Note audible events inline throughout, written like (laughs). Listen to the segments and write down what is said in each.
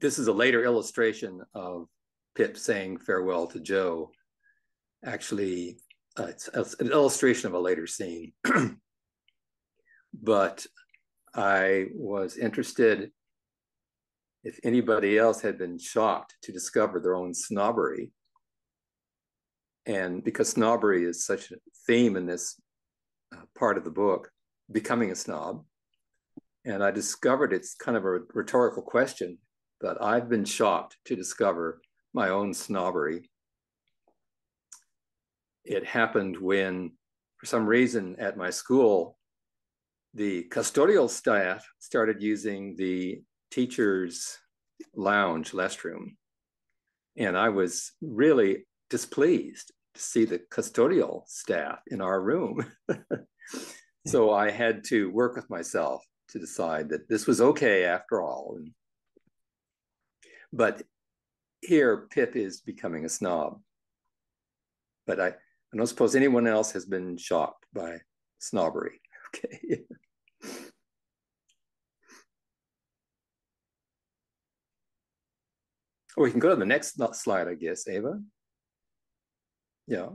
this is a later illustration of Pip saying farewell to Joe. Actually, uh, it's, it's, an illustration of a later scene. (clears throat) but I was interested if anybody else had been shocked to discover their own snobbery. And because snobbery is such a theme in this uh, part of the book, becoming a snob. And I discovered it's kind of a rhetorical question, but I've been shocked to discover my own snobbery. It happened when, for some reason, at my school, the custodial staff started using the teacher's lounge restroom. And I was really displeased to see the custodial staff in our room. (laughs) so I had to work with myself to decide that this was okay after all. And, but here, Pip is becoming a snob. But I, I don't suppose anyone else has been shocked by snobbery. (laughs) Okay. We can go to the next slide, I guess, Ava. Yeah.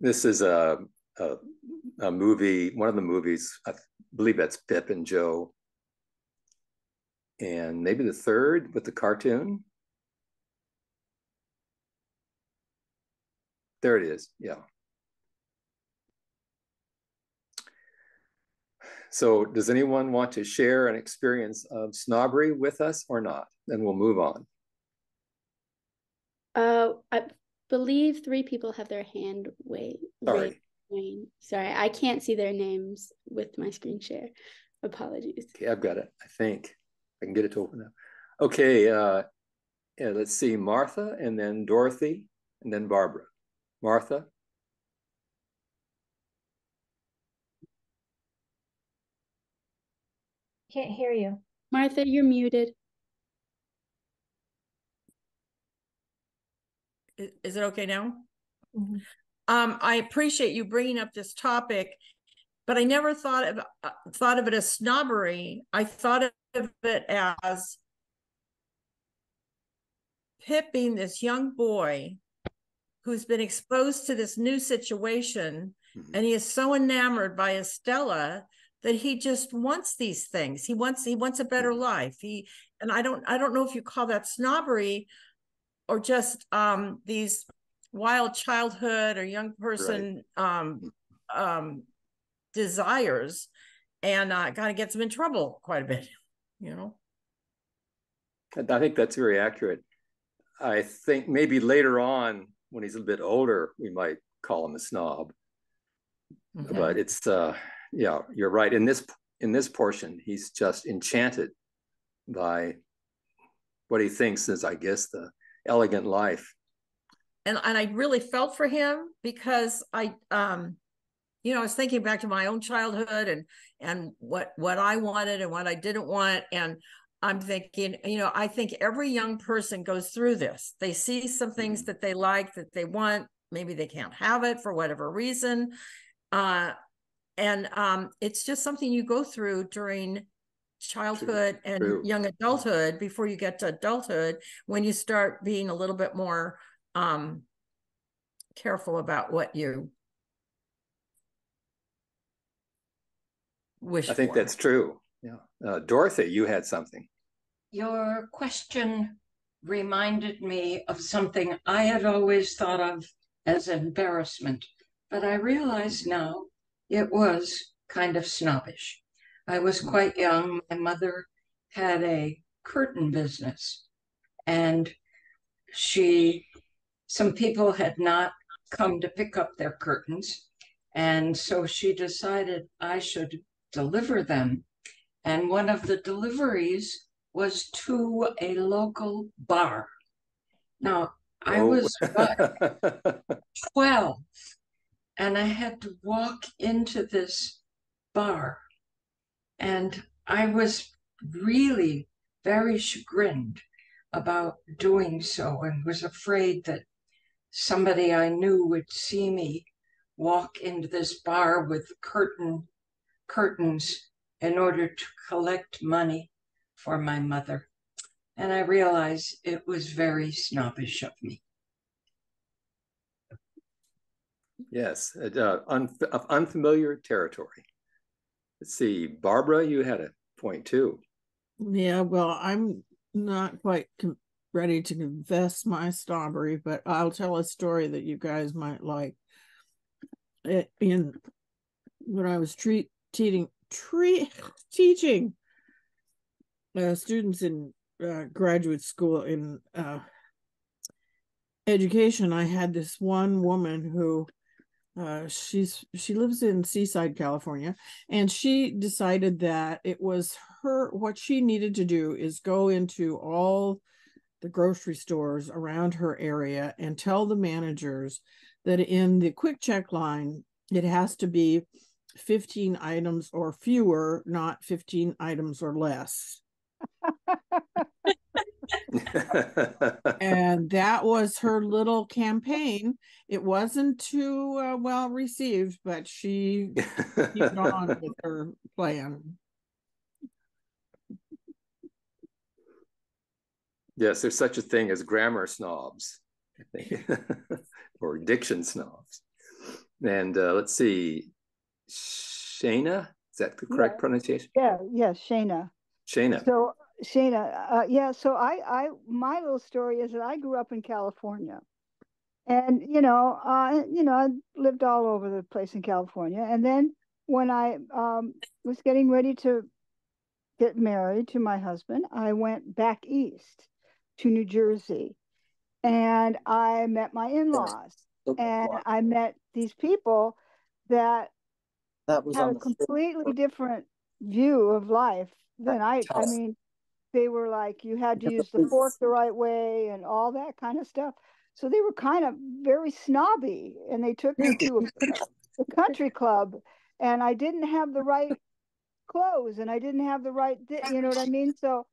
This is a, a, a movie, one of the movies, I believe that's Pip and Joe. And maybe the third with the cartoon. There it is, yeah. So does anyone want to share an experience of snobbery with us or not? Then we'll move on. Uh, I believe three people have their hand wait. Sorry. Sorry, I can't see their names with my screen share. Apologies. Okay, I've got it. I think I can get it to open up. Okay, uh, yeah, let's see, Martha, and then Dorothy, and then Barbara. Martha. Can't hear you. Martha, you're muted. Is, is it okay now? Mm -hmm. Um, I appreciate you bringing up this topic, but I never thought of uh, thought of it as snobbery. I thought of it as Pip being this young boy who's been exposed to this new situation, mm -hmm. and he is so enamored by Estella that he just wants these things. He wants he wants a better mm. life. He and I don't I don't know if you call that snobbery or just um these wild childhood or young person right. um um desires and uh kind of gets him in trouble quite a bit, (laughs) you know. I think that's very accurate. I think maybe later on when he's a bit older, we might call him a snob. But it's uh yeah, you're right. In this in this portion, he's just enchanted by what he thinks is, I guess, the elegant life. And and I really felt for him because I um you know, I was thinking back to my own childhood and and what what I wanted and what I didn't want and I'm thinking, you know, I think every young person goes through this. They see some things mm-hmm. that they like that they want, maybe they can't have it for whatever reason. Uh, and um, it's just something you go through during childhood and True. young adulthood before you get to adulthood when you start being a little bit more um, careful about what you wish i think for. that's true yeah uh, dorothy you had something your question reminded me of something i had always thought of as embarrassment but i realize now it was kind of snobbish. I was quite young. My mother had a curtain business, and she, some people had not come to pick up their curtains, and so she decided I should deliver them. And one of the deliveries was to a local bar. Now, I oh. was what, (laughs) 12 and I had to walk into this bar. And I was really very chagrined about doing so and was afraid that somebody I knew would see me walk into this bar with curtain curtains in order to collect money for my mother. and I realize it was very snobbish of me. Yes, uh, un- of unfamiliar territory. Let's see, Barbara, you had a point too. Yeah, well, I'm not quite com- ready to confess my snobbery, but I'll tell a story that you guys might like. It, in when I was treat, teaching (sighs) teaching uh, students in uh, graduate school in uh, education, I had this one woman who uh, she's she lives in Seaside, California, and she decided that it was her what she needed to do is go into all the grocery stores around her area and tell the managers that in the quick check line it has to be 15 items or fewer, not 15 items or less. (laughs) and that was her little campaign. It wasn't too uh, well received, but she kept on (laughs) with her plan. yes, there's such a thing as grammar snobs, (laughs) or diction snobs. And uh, let's see, Shana, is that the correct Yeah. pronunciation? Yeah, yes, Shayna. Shana. So Shayna, uh, yeah, so I, I, my little story is that I grew up in California. And, you know, uh, you know, I lived all over the place in California. And then when I um, was getting ready to get married to my husband, I went back east to New Jersey. And I met my in-laws. And I met these people that That was had a completely different view of life than I, I mean, they were like, you had to use the fork the right way and all that kind of stuff. So they were kind of very snobby and they took me to a, a country club and I didn't have the right clothes and I didn't have the right, you know what I mean? So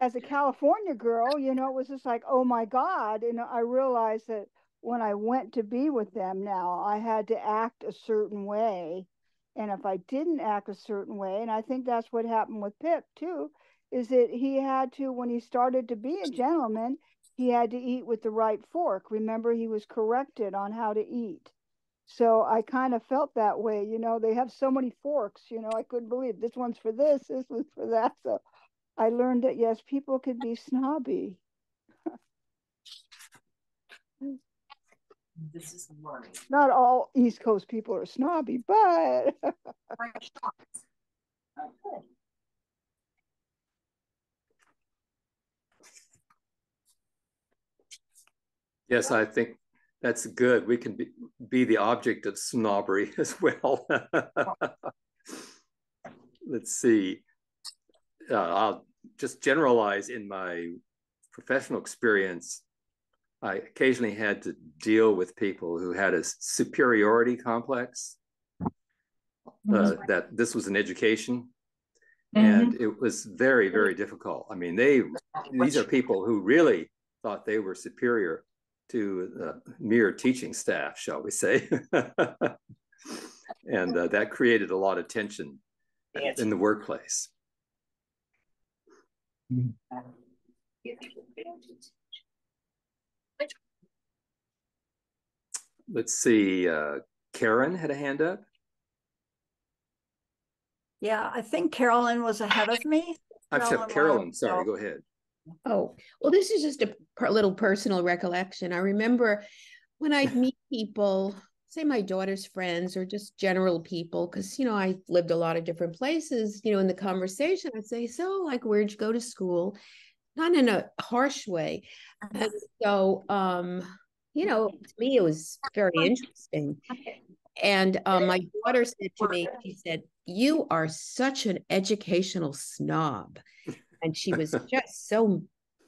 as a California girl, you know, it was just like, oh my God. And I realized that when I went to be with them now, I had to act a certain way. And if I didn't act a certain way, and I think that's what happened with Pip too, is that he had to, when he started to be a gentleman, he had to eat with the right fork. Remember, he was corrected on how to eat. So I kind of felt that way. You know, they have so many forks, you know, I couldn't believe this one's for this, this one's for that. So I learned that yes, people could be snobby. This is learning. Not all East Coast people are snobby, but (laughs) Yes, I think that's good. We can be, be the object of snobbery (laughs) as well. (laughs) Let's see. Uh, I'll just generalize in my professional experience. I occasionally had to deal with people who had a superiority complex. Uh, that this was an education, and it was very, very difficult. I mean, they these are people who really thought they were superior to the mere teaching staff, shall we say. (laughs) and uh, that created a lot of tension in the workplace. Let's see, uh, Karen had a hand up. Yeah, I think Carolyn was ahead of me. I'm sorry, Carolyn Carolyn, sorry, go ahead. Oh, well, this is just a per- little personal recollection. I remember when I'd meet (laughs) people, say my daughter's friends or just general people, because, you know, I lived a lot of different places, you know, in the conversation, I'd say, So, like, where'd you go to school? Not in a harsh way. And so, um, you know, to me, it was very interesting. And um, my daughter said to me, she said, You are such an educational snob. And she was (laughs) just so,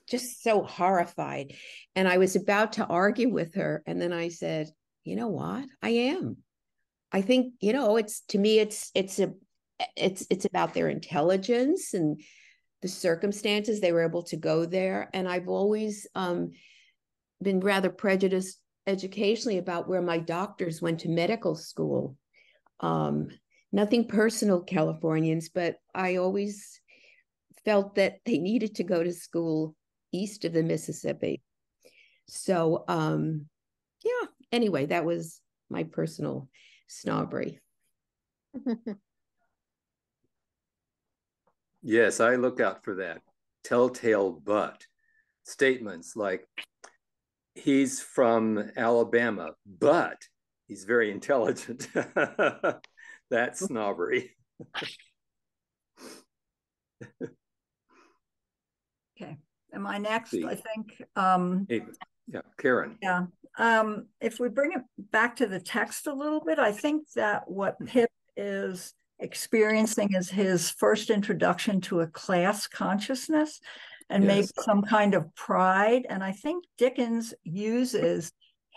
just so horrified. And I was about to argue with her. And then I said, You know what? I am. I think, you know, it's to me, it's, it's a, it's, it's about their intelligence and the circumstances they were able to go there. And I've always um, been rather prejudiced educationally about where my doctors went to medical school. Um, nothing personal, Californians, but I always felt that they needed to go to school east of the Mississippi. So, um, yeah, anyway, that was my personal snobbery. (laughs) Yes, I look out for that telltale but statements like he's from Alabama, but he's very intelligent. (laughs) That's snobbery. Okay. Am I next? See. I think. Um, Hey, yeah, Karen. yeah. Um, if we bring it back to the text a little bit, I think that what Pip is experiencing is his first introduction to a class consciousness and maybe Yes. some kind of pride. And I think Dickens uses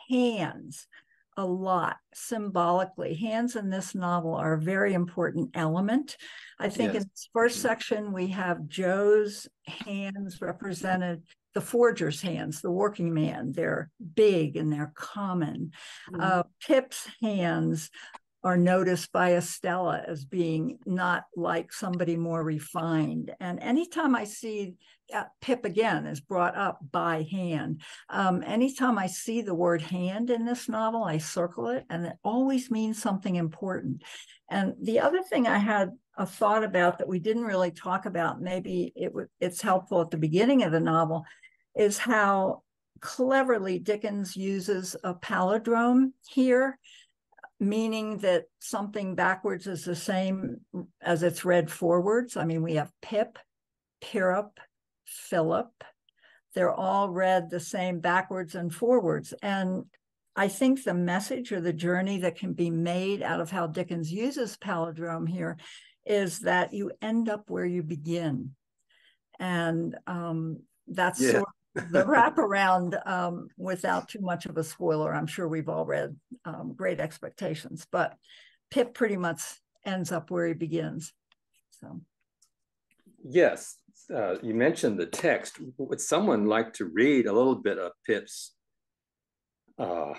hands a lot symbolically. Hands in this novel are a very important element. I think Yes. in this first Mhm. section, we have Joe's hands represented, the forger's hands, the working man. They're big and they're common. Uh, Pip's hands are noticed by Estella as being not like somebody more refined. And anytime I see uh, Pip again is brought up by hand, um, anytime I see the word hand in this novel, I circle it and it always means something important. And the other thing I had a thought about that we didn't really talk about, maybe it would it's helpful at the beginning of the novel, is how cleverly Dickens uses a palindrome here meaning that something backwards is the same as it's read forwards. I mean, we have Pip, Pirrip, Philip. They're all read the same backwards and forwards. And I think the message or the journey that can be made out of how Dickens uses palindrome here is that you end up where you begin. And um, that's Yeah. sort of the wraparound um, without too much of a spoiler. I'm sure we've all read um, Great Expectations, but Pip pretty much ends up where he begins. So, Yes, uh, you mentioned the text. Would someone like to read a little bit of Pip's, uh,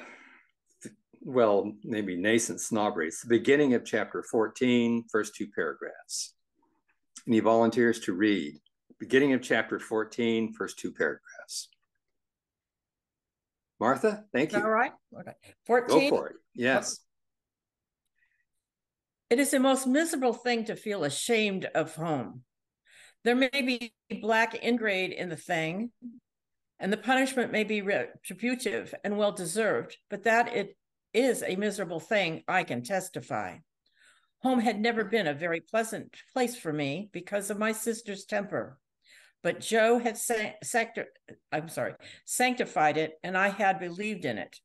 well, maybe nascent snobbery? It's the beginning of chapter 14, first two paragraphs. Any volunteers to read? Beginning of chapter 14, first two paragraphs. Martha, thank you. all right? Okay. Go for it. Yes. It is the most miserable thing to feel ashamed of home. There may be black ingrate in the thing, and the punishment may be retributive and well deserved, but that it is a miserable thing, I can testify. Home had never been a very pleasant place for me because of my sister's temper. But Joe had I'm sorry, sanctified it, and I had believed in it.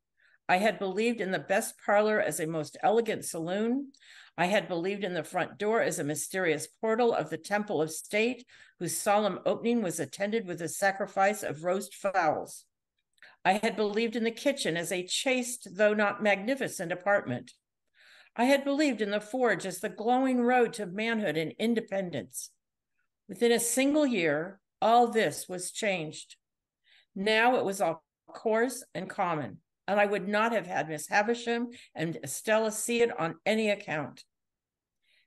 I had believed in the best parlor as a most elegant saloon. I had believed in the front door as a mysterious portal of the temple of state, whose solemn opening was attended with a sacrifice of roast fowls. I had believed in the kitchen as a chaste, though not magnificent apartment. I had believed in the forge as the glowing road to manhood and independence. Within a single year, all this was changed. Now it was all coarse and common, and I would not have had Miss Havisham and Estella see it on any account.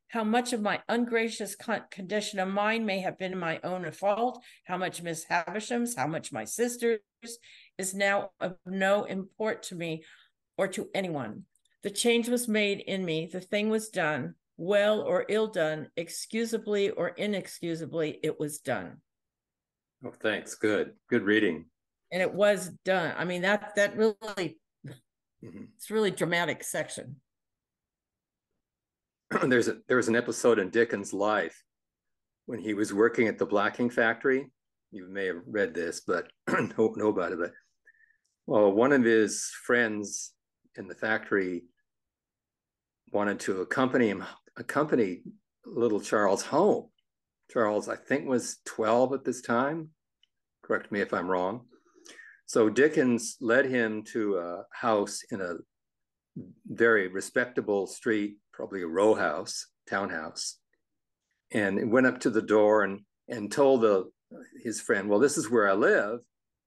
How much of my ungracious condition of mind may have been my own fault, how much Miss Havisham's, how much my sister's, is now of no import to me or to anyone. The change was made in me, the thing was done, well or ill done, excusably or inexcusably, it was done. Oh, thanks. Good. Good reading. And it was done. I mean, that that really Mhm. it's really dramatic section. (clears throat) there's a, there was an episode in Dickens' life when he was working at the blacking factory. You may have read this, but (clears throat) don't know about it. But well, one of his friends in the factory wanted to accompany him, accompany little Charles home. Charles, I think, was 12 at this time. Correct me if I'm wrong. So Dickens led him to a house in a very respectable street, probably a row house, townhouse, and went up to the door and and told the his friend, "Well, this is where I live."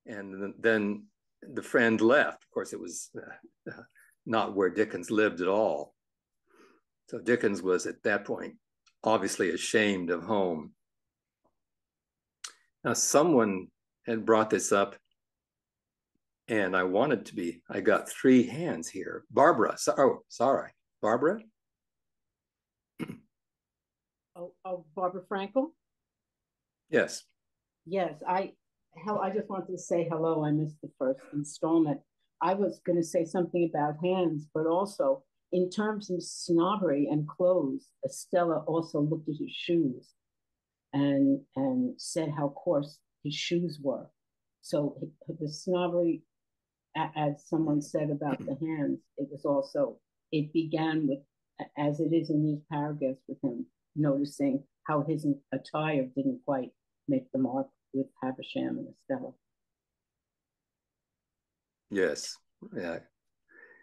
And then the friend left. Of course, it was uh, not where Dickens lived at all. So Dickens was at that point obviously ashamed of home. Now, someone had brought this up, and I wanted to be. I got three hands here. Barbara. So, oh, sorry, Barbara. Oh, oh, Barbara Frankel? Yes. Yes, I, hell, I just wanted to say hello. I missed the first installment. I was going to say something about hands, but also in terms of snobbery and clothes, Estella also looked at his shoes and and said how coarse his shoes were. So the snobbery, as someone said about the hands, it was also, it began with, as it is in these paragraphs with him, noticing how his attire didn't quite make the mark with Havisham and Estella. Yes, yeah.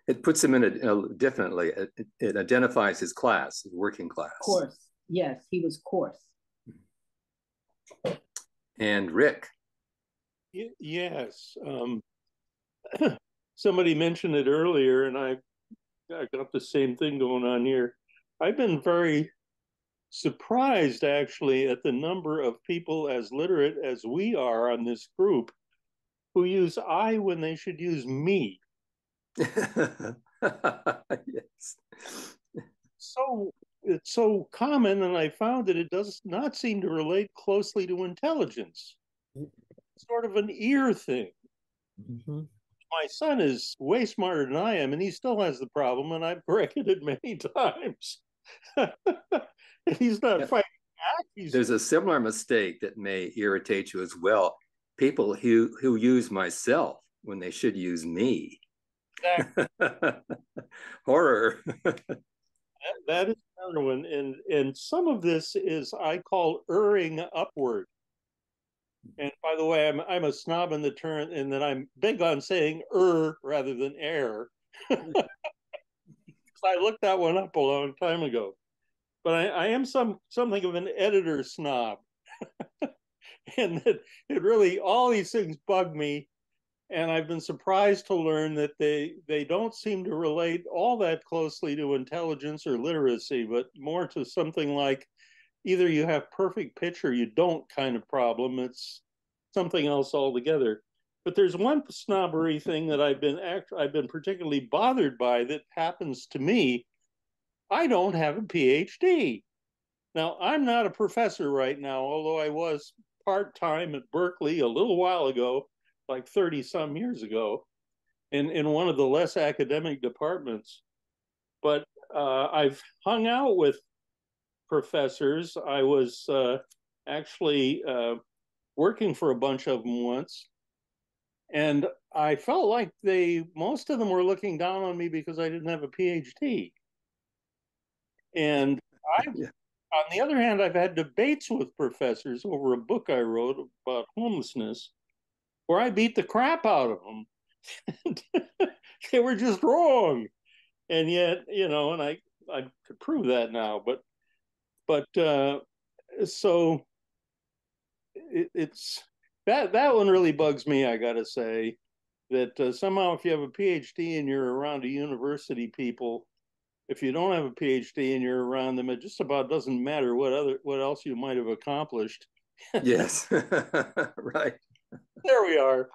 It puts him in a, definitely, it, it identifies his class, his working class. Coarse, yes, he was coarse. And Rick. Yes. Um, (clears throat) somebody mentioned it earlier, and I, I got the same thing going on here. I've been very surprised actually at the number of people as literate as we are on this group who use I when they should use me. (laughs) yes. So it's so common, and I found that it does not seem to relate closely to intelligence. It's sort of an ear thing. Mm-hmm. My son is way smarter than I am, and he still has the problem, and I've corrected it (laughs) many times. (laughs) he's not yeah. fighting back. He's... There's a similar mistake that may irritate you as well. People who who use myself when they should use me. Exactly. (laughs) Horror. That, is one, and and some of this is I call erring upward. And by the way, I'm I'm a snob in the turn, and that I'm big on saying er rather than air. (laughs) I looked that one up a long time ago but I, I am some something of an editor snob. (laughs) and that it really all these things bug me and i've been surprised to learn that they they don't seem to relate all that closely to intelligence or literacy but more to something like either you have perfect pitch or you don't kind of problem. It's something else altogether. But there's one snobbery thing that i've been act- i've been particularly bothered by that happens to me. I don't have a PhD. Now, I'm not a professor right now, although I was part time at Berkeley a little while ago, like 30 some years ago, in, in one of the less academic departments. But uh, I've hung out with professors. I was uh, actually uh, working for a bunch of them once. And I felt like they, most of them were looking down on me because I didn't have a PhD. And I, (laughs) yeah. on the other hand, I've had debates with professors over a book I wrote about homelessness where I beat the crap out of them. (laughs) they were just wrong. And yet, you know, and I, I could prove that now, but, but, uh, so it, it's that, that one really bugs me, I gotta say that uh, somehow if you have a PhD and you're around a university people, if you don't have a PhD and you're around them, it just about doesn't matter what other what else you might have accomplished. (laughs) yes, (laughs) right. There we are.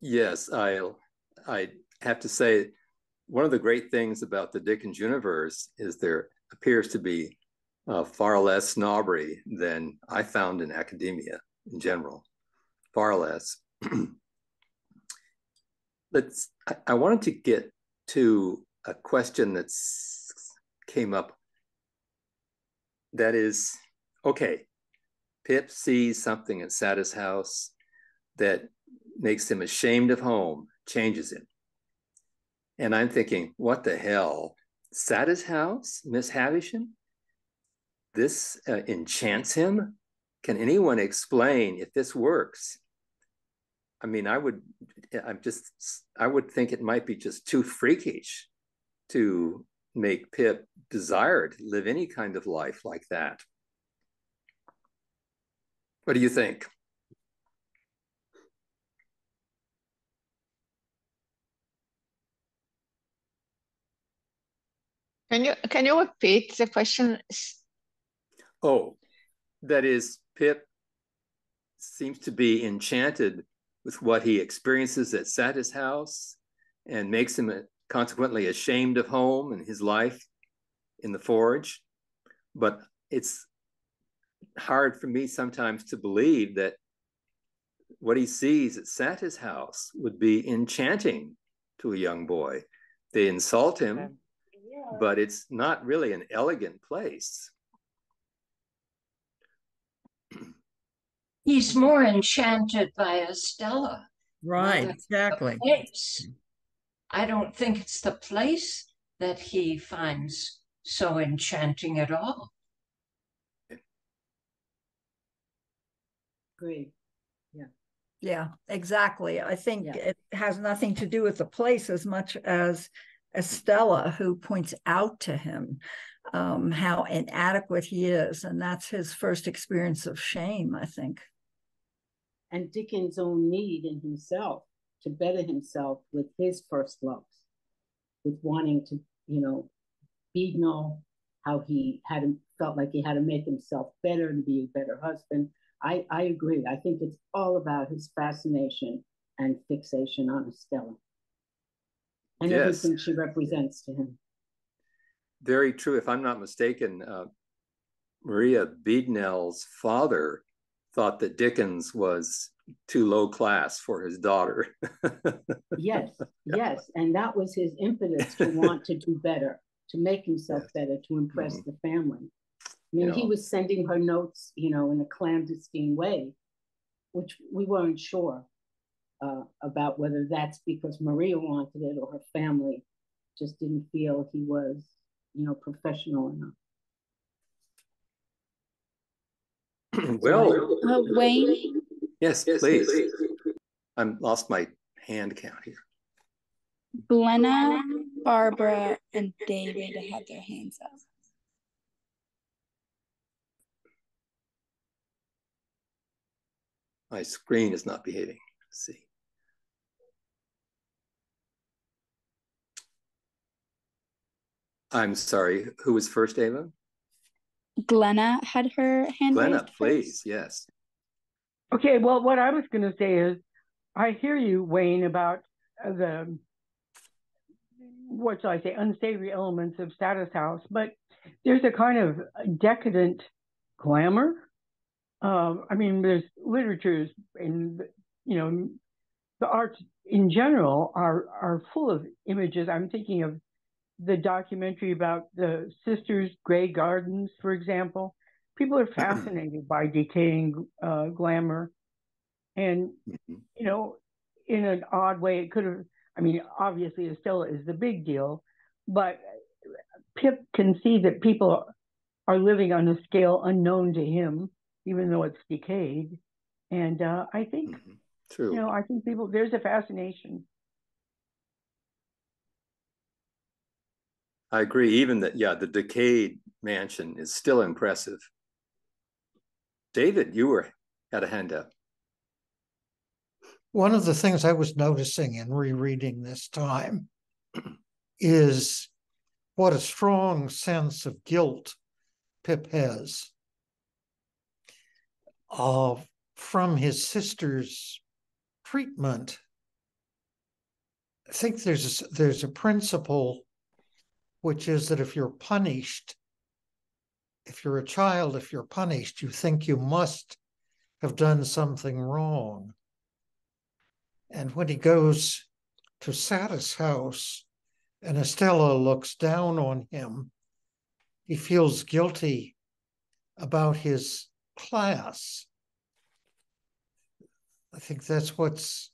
yes, I I have to say one of the great things about the Dickens universe is there appears to be uh, far less snobbery than I found in academia in general, far less. (clears throat) let's I, I wanted to get to a question that's came up that is okay pip sees something at Satis house that makes him ashamed of home changes him. And i'm thinking what the hell? Satis house miss havisham? This uh, enchants him? Can anyone explain if this works? I mean, I would, I'm just, I would think it might be just too freakish to make Pip desire to live any kind of life like that. What do you think? Can you can you repeat the question? Oh, that is, Pip seems to be enchanted with what he experiences at Satis house and makes him consequently ashamed of home and his life in the forge. But it's hard for me sometimes to believe that what he sees at Satis house would be enchanting to a young boy. They insult him, but it's not really an elegant place. (clears throat) He's more enchanted by Estella. Right, exactly. I don't think it's the place that he finds so enchanting at all. Great. Yeah, Yeah, exactly. I think Yeah. it has nothing to do with the place as much as Estella, who points out to him um, how inadequate he is. And that's his first experience of shame, I think. And Dickens' own need in himself to better himself with his first loves, with wanting to, you know, Beadnell, how he had felt like he had to make himself better and be a better husband. I, I agree. I think it's all about his fascination and fixation on Estella and Yes. everything she represents to him. Very true. If I'm not mistaken, uh, Maria Beadnell's father thought that Dickens was too low class for his daughter. (laughs) Yes, yes. And that was his impetus to (laughs) want to do better, to make himself better, to impress Mhm. the family. I mean, You he was sending her notes, you know, in a clandestine way, which we weren't sure uh, about whether that's because Maria wanted it or her family just didn't feel he was, you know, professional enough. (clears throat) well, Uh, Wayne, yes, please. I'm lost my hand count here. Glenna, Barbara, and David had their hands up. My screen is not behaving. Let's see. I'm sorry. Who was first, Ava? Glenna had her hand Glenna, raised please. first. Yes. Okay, well, what I was going to say is, I hear you, Wayne, about uh, the what shall I say, unsavory elements of Satis House, but there's a kind of decadent glamour. Um, I mean, there's literatures and you know, the arts in general are are full of images. I'm thinking of the documentary about the sisters' Grey Gardens, for example. People are fascinated by decaying uh, glamour, and Mhm. you know, in an odd way, it could have. I mean, obviously, Estella is the big deal, but Pip can see that people are living on a scale unknown to him, even though it's decayed. And uh, I think, Mhm. True. you know, I think people there's a fascination. I agree. Even that, yeah, the decayed mansion is still impressive. David, you were had a hand up. One of the things I was noticing in rereading this time is what a strong sense of guilt Pip has of from his sister's treatment. I think there's a, there's a principle which is that if you're punished, if you're a child, if you're punished, you think you must have done something wrong. And when he goes to Satis house and Estella looks down on him, he feels guilty about his class. I think that's what's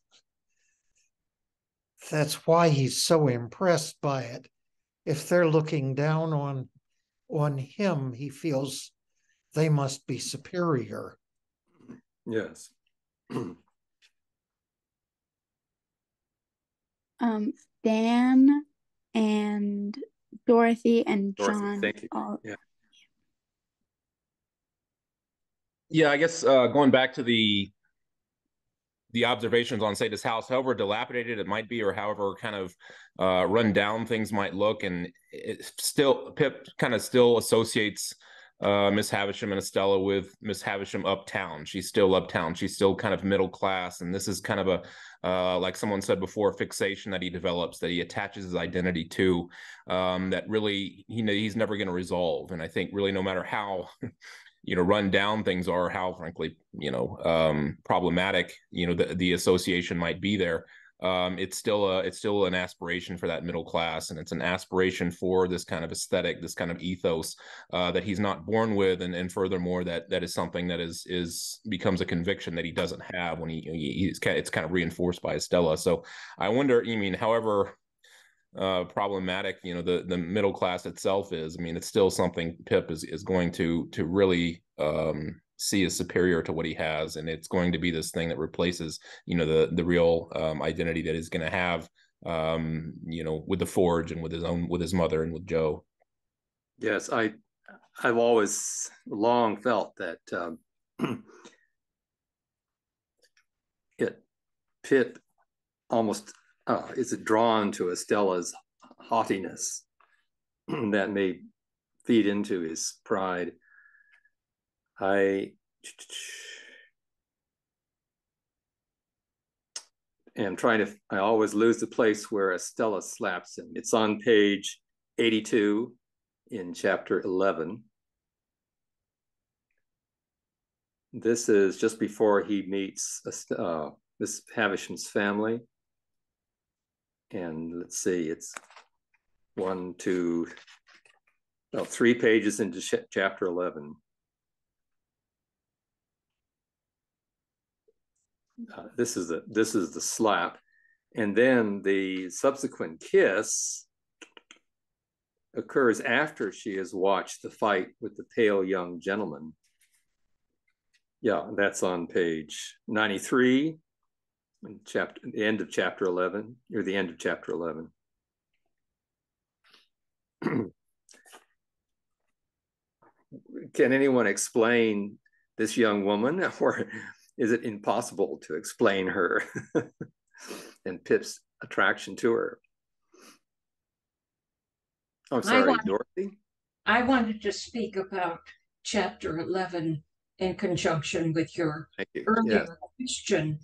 that's why he's so impressed by it. If they're looking down on on him, he feels they must be superior. Yes. (clears throat) Um, Dan and Dorothy and Dorothy, John. thank you. all- Yeah. Yeah, I guess uh, going back to the the observations on Satis house, however dilapidated it might be, or however kind of uh, run down things might look, and it still Pip kind of still associates uh, Miss Havisham and Estella with Miss Havisham uptown. She's still uptown. She's still kind of middle class, and this is kind of a uh, like someone said before, fixation that he develops that he attaches his identity to um, that really you know he's never going to resolve. And I think really no matter how (laughs) you know run down things are, how frankly you know um, problematic you know the the association might be there um, it's still a it's still an aspiration for that middle class, and it's an aspiration for this kind of aesthetic, this kind of ethos uh, that he's not born with, and and furthermore that that is something that is is becomes a conviction that he doesn't have when he, he he's it's kind of reinforced by Estella. So I wonder, I mean, however uh, problematic you know the the middle class itself is, I mean, it's still something Pip is is going to to really um, see as superior to what he has. And it's going to be this thing that replaces you know the the real um, identity that he's going to have um you know with the forge and with his own with his mother and with joe. Yes i i've always long felt that um (clears throat) it pip almost uh, is it drawn to estella's haughtiness (clears throat) that may feed into his pride I am trying to, I always lose the place where Estella slaps him. It's on page 82 in chapter 11. This is just before he meets uh, Miss Havisham's family. And let's see, it's one, two, well, three pages into chapter 11. uh, this is the this is the slap. And then the subsequent kiss occurs after she has watched the fight with the pale young gentleman. Yeah that's on page 93 chapter the end of chapter 11 or the end of chapter 11 (clears throat) can anyone explain this young woman (laughs) or is it impossible to explain her (laughs) and Pip's attraction to her? I'm sorry, I Dorothy. I wanted to speak about chapter 11 in conjunction with your you. earlier Yes. question,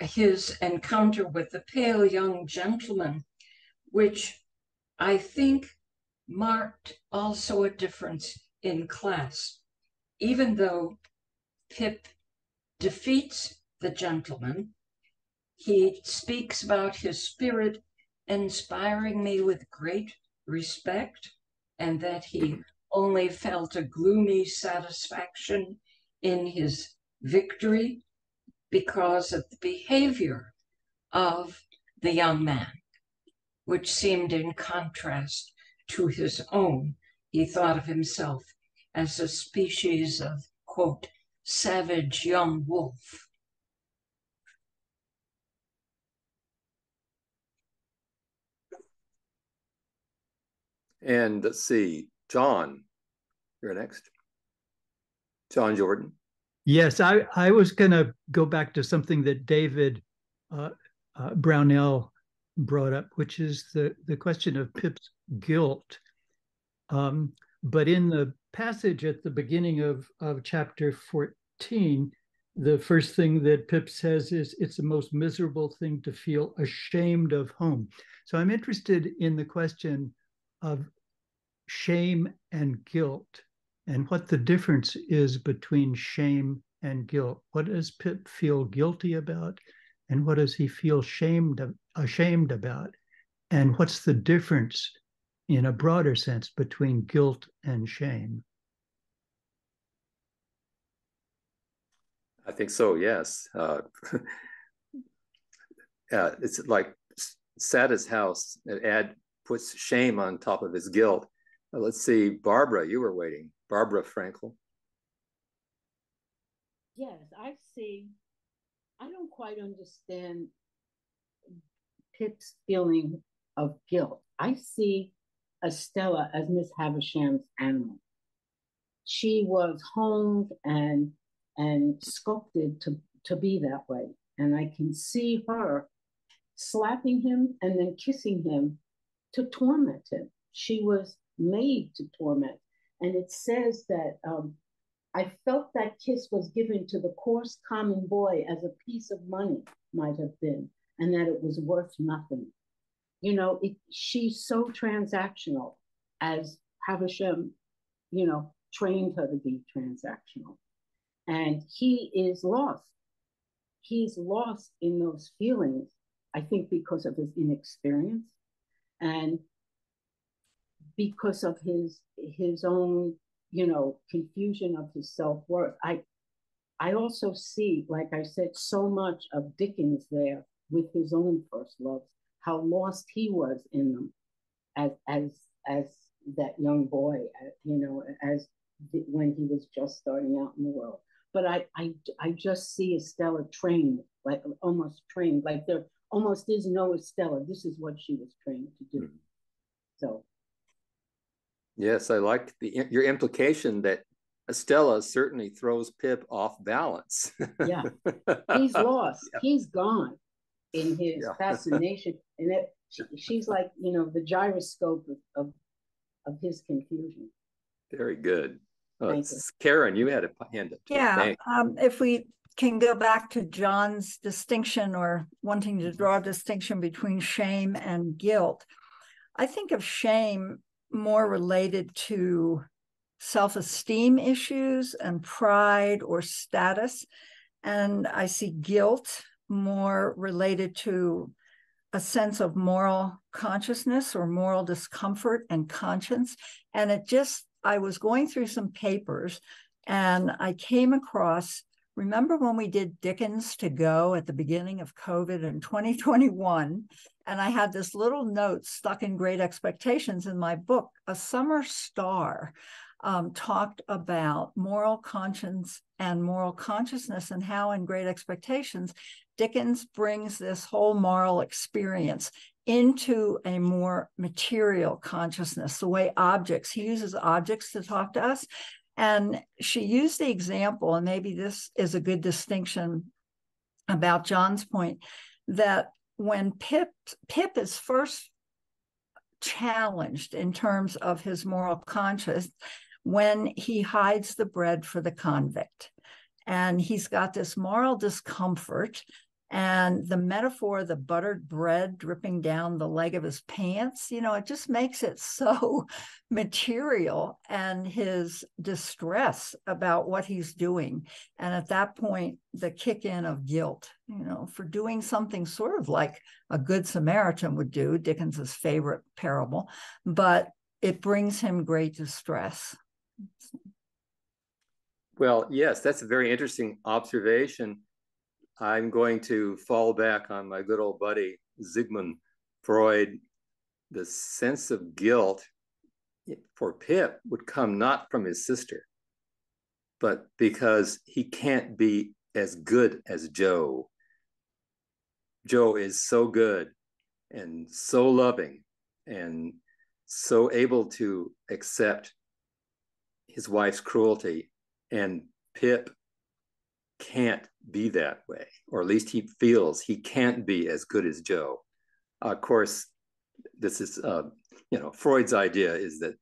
his encounter with the pale young gentleman, which I think marked also a difference in class. Even though Pip defeats the gentleman. He speaks about his spirit inspiring me with great respect, and that he only felt a gloomy satisfaction in his victory because of the behavior of the young man, which seemed in contrast to his own. He thought of himself as a species of, quote, savage young wolf. And let's see, John, you're next. John Jordan. Yes, I, I was going to go back to something that David uh, uh, Brownell brought up, which is the, the question of Pip's guilt. Um, but in the passage at the beginning of, of chapter 14, the first thing that Pip says is it's the most miserable thing to feel ashamed of home. So I'm interested in the question of shame and guilt and what the difference is between shame and guilt. What does Pip feel guilty about? And what does he feel shamed ashamed about? And what's the difference in a broader sense between guilt and shame? I think so, yes. Uh, (laughs) uh, it's like Satis house. Ad puts shame on top of his guilt. Let's see, Barbara, you were waiting. Barbara Frankel. Yes, I see. I don't quite understand Pip's feeling of guilt. I see Estella as Miss Havisham's animal. She was honed and and sculpted to, to be that way. And I can see her slapping him and then kissing him to torment him. She was made to torment. And it says that um, I felt that kiss was given to the coarse common boy as a piece of money might have been, and that it was worth nothing. You know, it, she's so transactional as Havisham, you know, trained her to be transactional. And he is lost. He's lost in those feelings, I think, because of his inexperience and because of his his own, you know, confusion of his self-worth. I I also see, like I said, so much of Dickens there with his own first loves, how lost he was in them as as as that young boy, uh, you know, as when he was just starting out in the world. But I, I, I just see Estella trained, like almost trained, like there almost is no Estella. This is what she was trained to do. So. Yes, I like the your implication that Estella certainly throws Pip off balance. yeah, (laughs) he's lost. Yeah. He's gone in his yeah. (laughs) fascination, and it, she, she's like you know the gyroscope of, of of his confusion. Very good. Oh, Karen, you had a hand up. Yeah. Um, if we can go back to John's distinction or wanting to draw a distinction between shame and guilt, I think of shame more related to self esteem issues and pride or status. And I see guilt more related to a sense of moral consciousness or moral discomfort and conscience. And it just, I was going through some papers and I came across, remember when we did Dickens to Go at the beginning of COVID in 2021? And I had this little note stuck in Great Expectations in my book, A Summer Star. Um, talked about moral conscience and moral consciousness and how in Great Expectations Dickens brings this whole moral experience into a more material consciousness, the way objects, he uses objects to talk to us. And she used the example, and maybe this is a good distinction about John's point, that when Pip Pip is first challenged in terms of his moral conscience, when he hides the bread for the convict. And he's got this moral discomfort and the metaphor the buttered bread dripping down the leg of his pants you know it just makes it (laughs) so material and his distress about what he's doing. And at that point the kick in of guilt you know for doing something sort of like a good samaritan would do dickens's favorite parable but it brings him great distress. Well yes that's a very interesting observation I'm going to fall back on my good old buddy Sigmund Freud. The sense of guilt for Pip would come not from his sister, but because he can't be as good as Joe. Joe is so good and so loving and so able to accept his wife's cruelty. And Pip can't be that way, or at least he feels he can't be as good as Joe. Uh, of course, this is, uh, you know, Freud's idea is that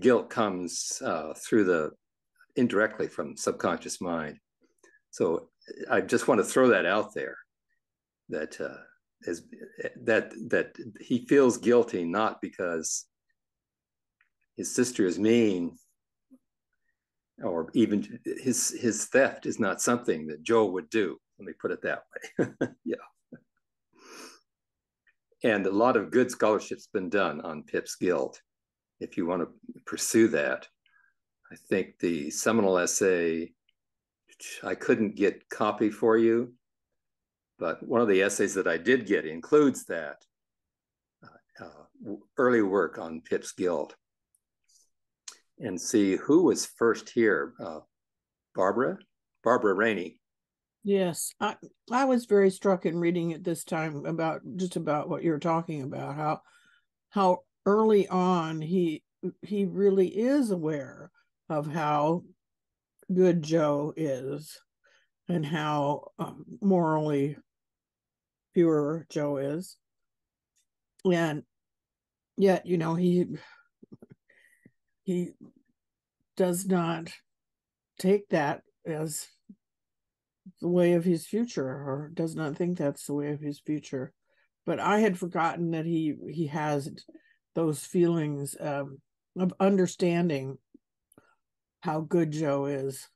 guilt comes uh, through the indirectly from subconscious mind. So I just want to throw that out there that uh, as that that he feels guilty not because his sister is mean or even his his theft is not something that Joe would do. Let me put it that way. (laughs) yeah. And a lot of good scholarship's been done on Pip's guilt. If you want to pursue that, I think the seminal essay, I couldn't get copy for you, but one of the essays that I did get includes that uh, uh, early work on Pip's guilt and see who was first here. Uh, Barbara, Barbara Rainey. Yes, I I was very struck in reading it this time about just about what you're talking about how how early on he he really is aware of how good Joe is and how um, morally pure Joe is, and yet you know he he does not take that as the way of his future or does not think that's the way of his future. But i had forgotten that he he has those feelings um, of understanding how good joe is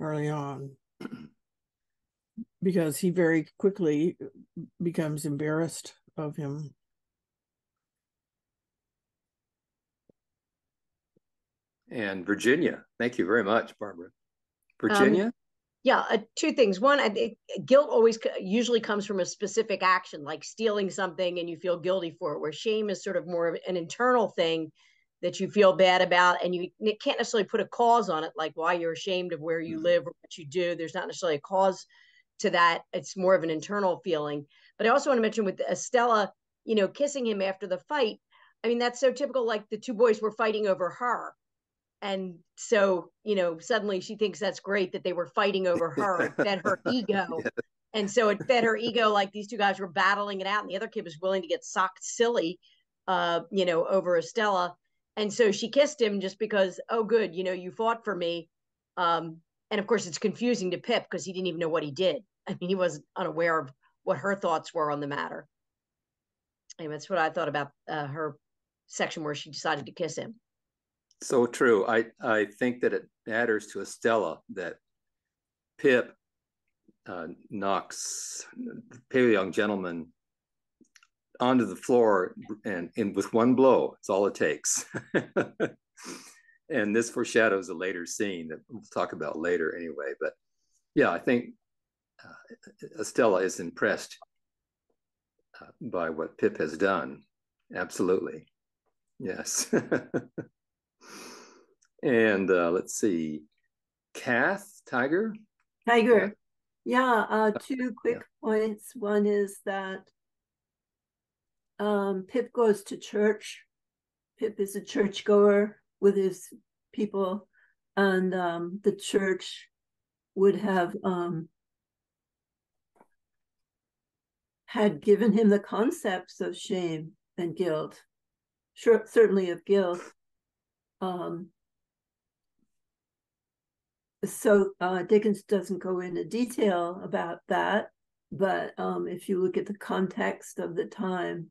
early on. (clears throat) Because he very quickly becomes embarrassed of him And Virginia, thank you very much, Barbara. Virginia? Um, yeah, uh, two things. One, I think guilt always usually comes from a specific action, like stealing something and you feel guilty for it, where shame is sort of more of an internal thing that you feel bad about and you can't necessarily put a cause on it, like why you're ashamed of where you live or what you do. There's not necessarily a cause to that. It's more of an internal feeling. But I also want to mention with Estella, you know, kissing him after the fight. I mean, that's so typical. Like the two boys were fighting over her and so you know suddenly she thinks that's great that they were fighting over her it fed her (laughs) ego. And so it fed her ego like these two guys were battling it out and the other kid was willing to get socked silly uh you know over estella. And so she kissed him just because oh good you know you fought for me. Um and of course it's confusing to pip because he didn't even know what he did. I mean he was unaware of what her thoughts were on the matter. And that's what i thought about uh, her section where she decided to kiss him so true. I, I think that it matters to Estella that Pip uh, knocks the pale young gentleman onto the floor and, and with one blow, it's all it takes. (laughs) and this foreshadows a later scene that we'll talk about later anyway. But yeah, I think uh, Estella is impressed uh, by what Pip has done. Absolutely. Yes. (laughs) And uh, let's see, Kath, Tiger? Tiger. Yeah, uh, two quick yeah. points. One is that um, Pip goes to church. Pip is a churchgoer with his people, and um, the church would have um, had given him the concepts of shame and guilt, sure, certainly of guilt. Um, so uh, Dickens doesn't go into detail about that, but um, if you look at the context of the time,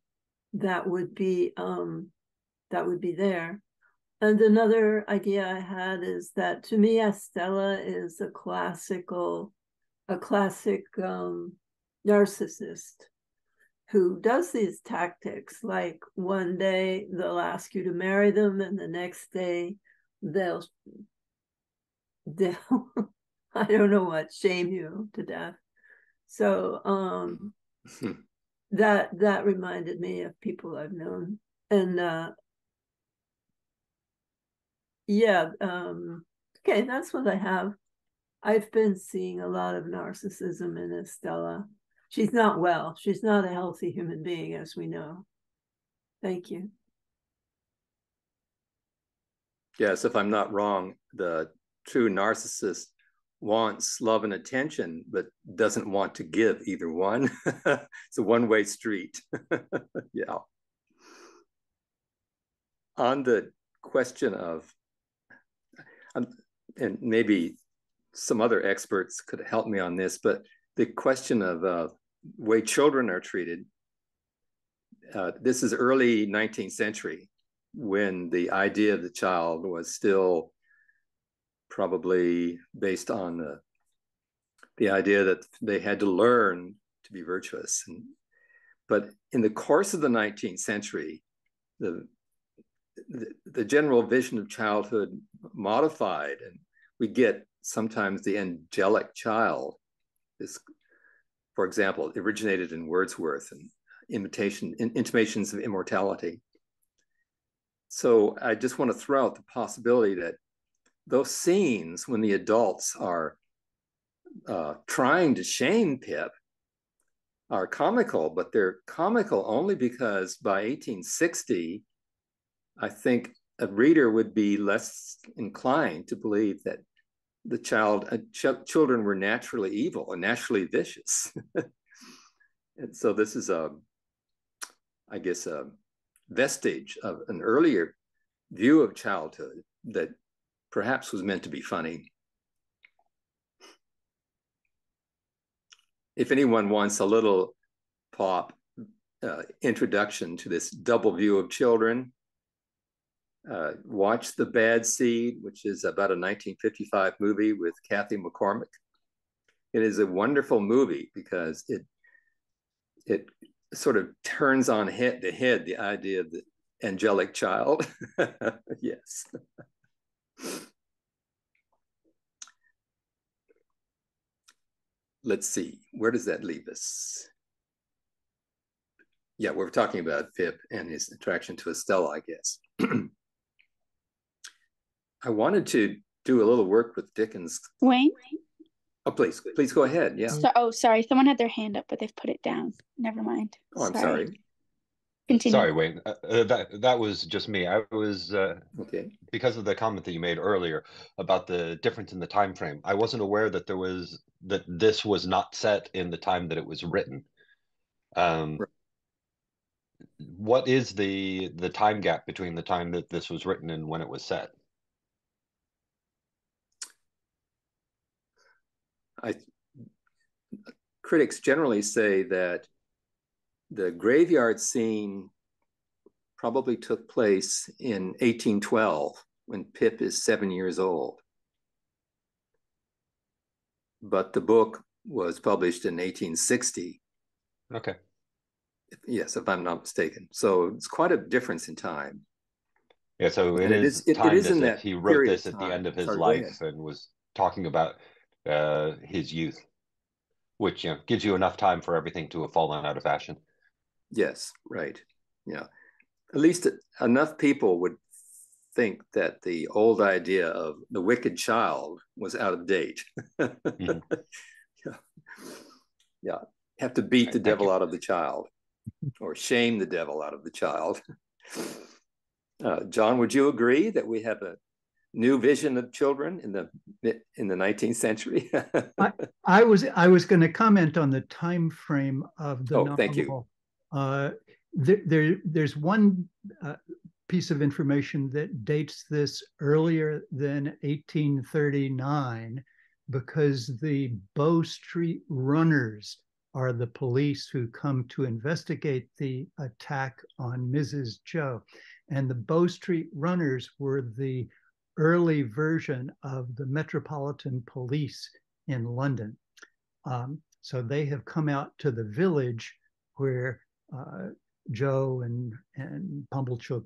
that would be um, that would be there. And another idea I had is that to me, Estella is a classical, a classic um, narcissist who does these tactics. Like one day they'll ask you to marry them, and the next day they'll they'll (laughs) I don't know what shame you to death. So um hmm. that that reminded me of people I've known. And uh yeah, um okay, that's what I have. I've been seeing a lot of narcissism in Estella. She's not well. She's not a healthy human being, as we know. Thank you. Yes, if I'm not wrong, the true narcissist wants love and attention, but doesn't want to give either one. (laughs) it's a one way street. (laughs) yeah. On the question of, um, and maybe some other experts could help me on this, but the question of uh, way children are treated. Uh, this is early 19th century when the idea of the child was still probably based on the, the idea that they had to learn to be virtuous. And, but in the course of the 19th century, the, the, the general vision of childhood modified, and we get sometimes the angelic child. This, for example, originated in Wordsworth and imitation, in, intimations of immortality. So I just want to throw out the possibility that those scenes when the adults are uh, trying to shame Pip are comical, but they're comical only because by 1860, I think a reader would be less inclined to believe that the child uh, ch- children were naturally evil and naturally vicious. (laughs) and so this is a, I guess, a vestige of an earlier view of childhood that perhaps was meant to be funny. If anyone wants a little pop uh, introduction to this double view of children, uh, watch The Bad Seed, which is about a 1955 movie with Kathy McCormick. It is a wonderful movie because it it sort of turns on head head the idea of the angelic child. (laughs) yes. Let's see, where does that leave us? Yeah, we're talking about Pip and his attraction to Estella, I guess. (clears throat) I wanted to do a little work with Dickens. Wayne? Oh, please, please go ahead. Yeah. So, oh, sorry. Someone had their hand up, but they've put it down. Never mind. Oh, I'm sorry. Continue. Sorry, Wayne. Uh, uh, that that was just me. I was uh, okay because of the comment that you made earlier about the difference in the time frame. I wasn't aware that there was that this was not set in the time that it was written. Um, right. What is the the time gap between the time that this was written and when it was set? I critics generally say that the graveyard scene probably took place in 1812 when Pip is seven years old. But the book was published in 1860. Okay. Yes, if I'm not mistaken. So it's quite a difference in time. Yeah, so it, it is, is time it is in that he wrote this at the end of his life and was talking about uh, his youth, which you know gives you enough time for everything to have fallen out of fashion. Yes, right. Yeah. At least enough people would think that the old idea of the wicked child was out of date. mm-hmm. (laughs) yeah. yeah. Have to beat the devil out of the child (laughs) or shame the devil out of the child. (laughs) Uh, John, would you agree that we have a new vision of children in the in the 19th century? I, I, was I was going to comment on the time frame of the oh, novel. Thank you. Uh, there, there, there's one uh, piece of information that dates this earlier than 1839 because the Bow Street Runners are the police who come to investigate the attack on Mrs. Joe. And the Bow Street Runners were the early version of the Metropolitan Police in London. Um, so they have come out to the village where Joe and, and Pumblechook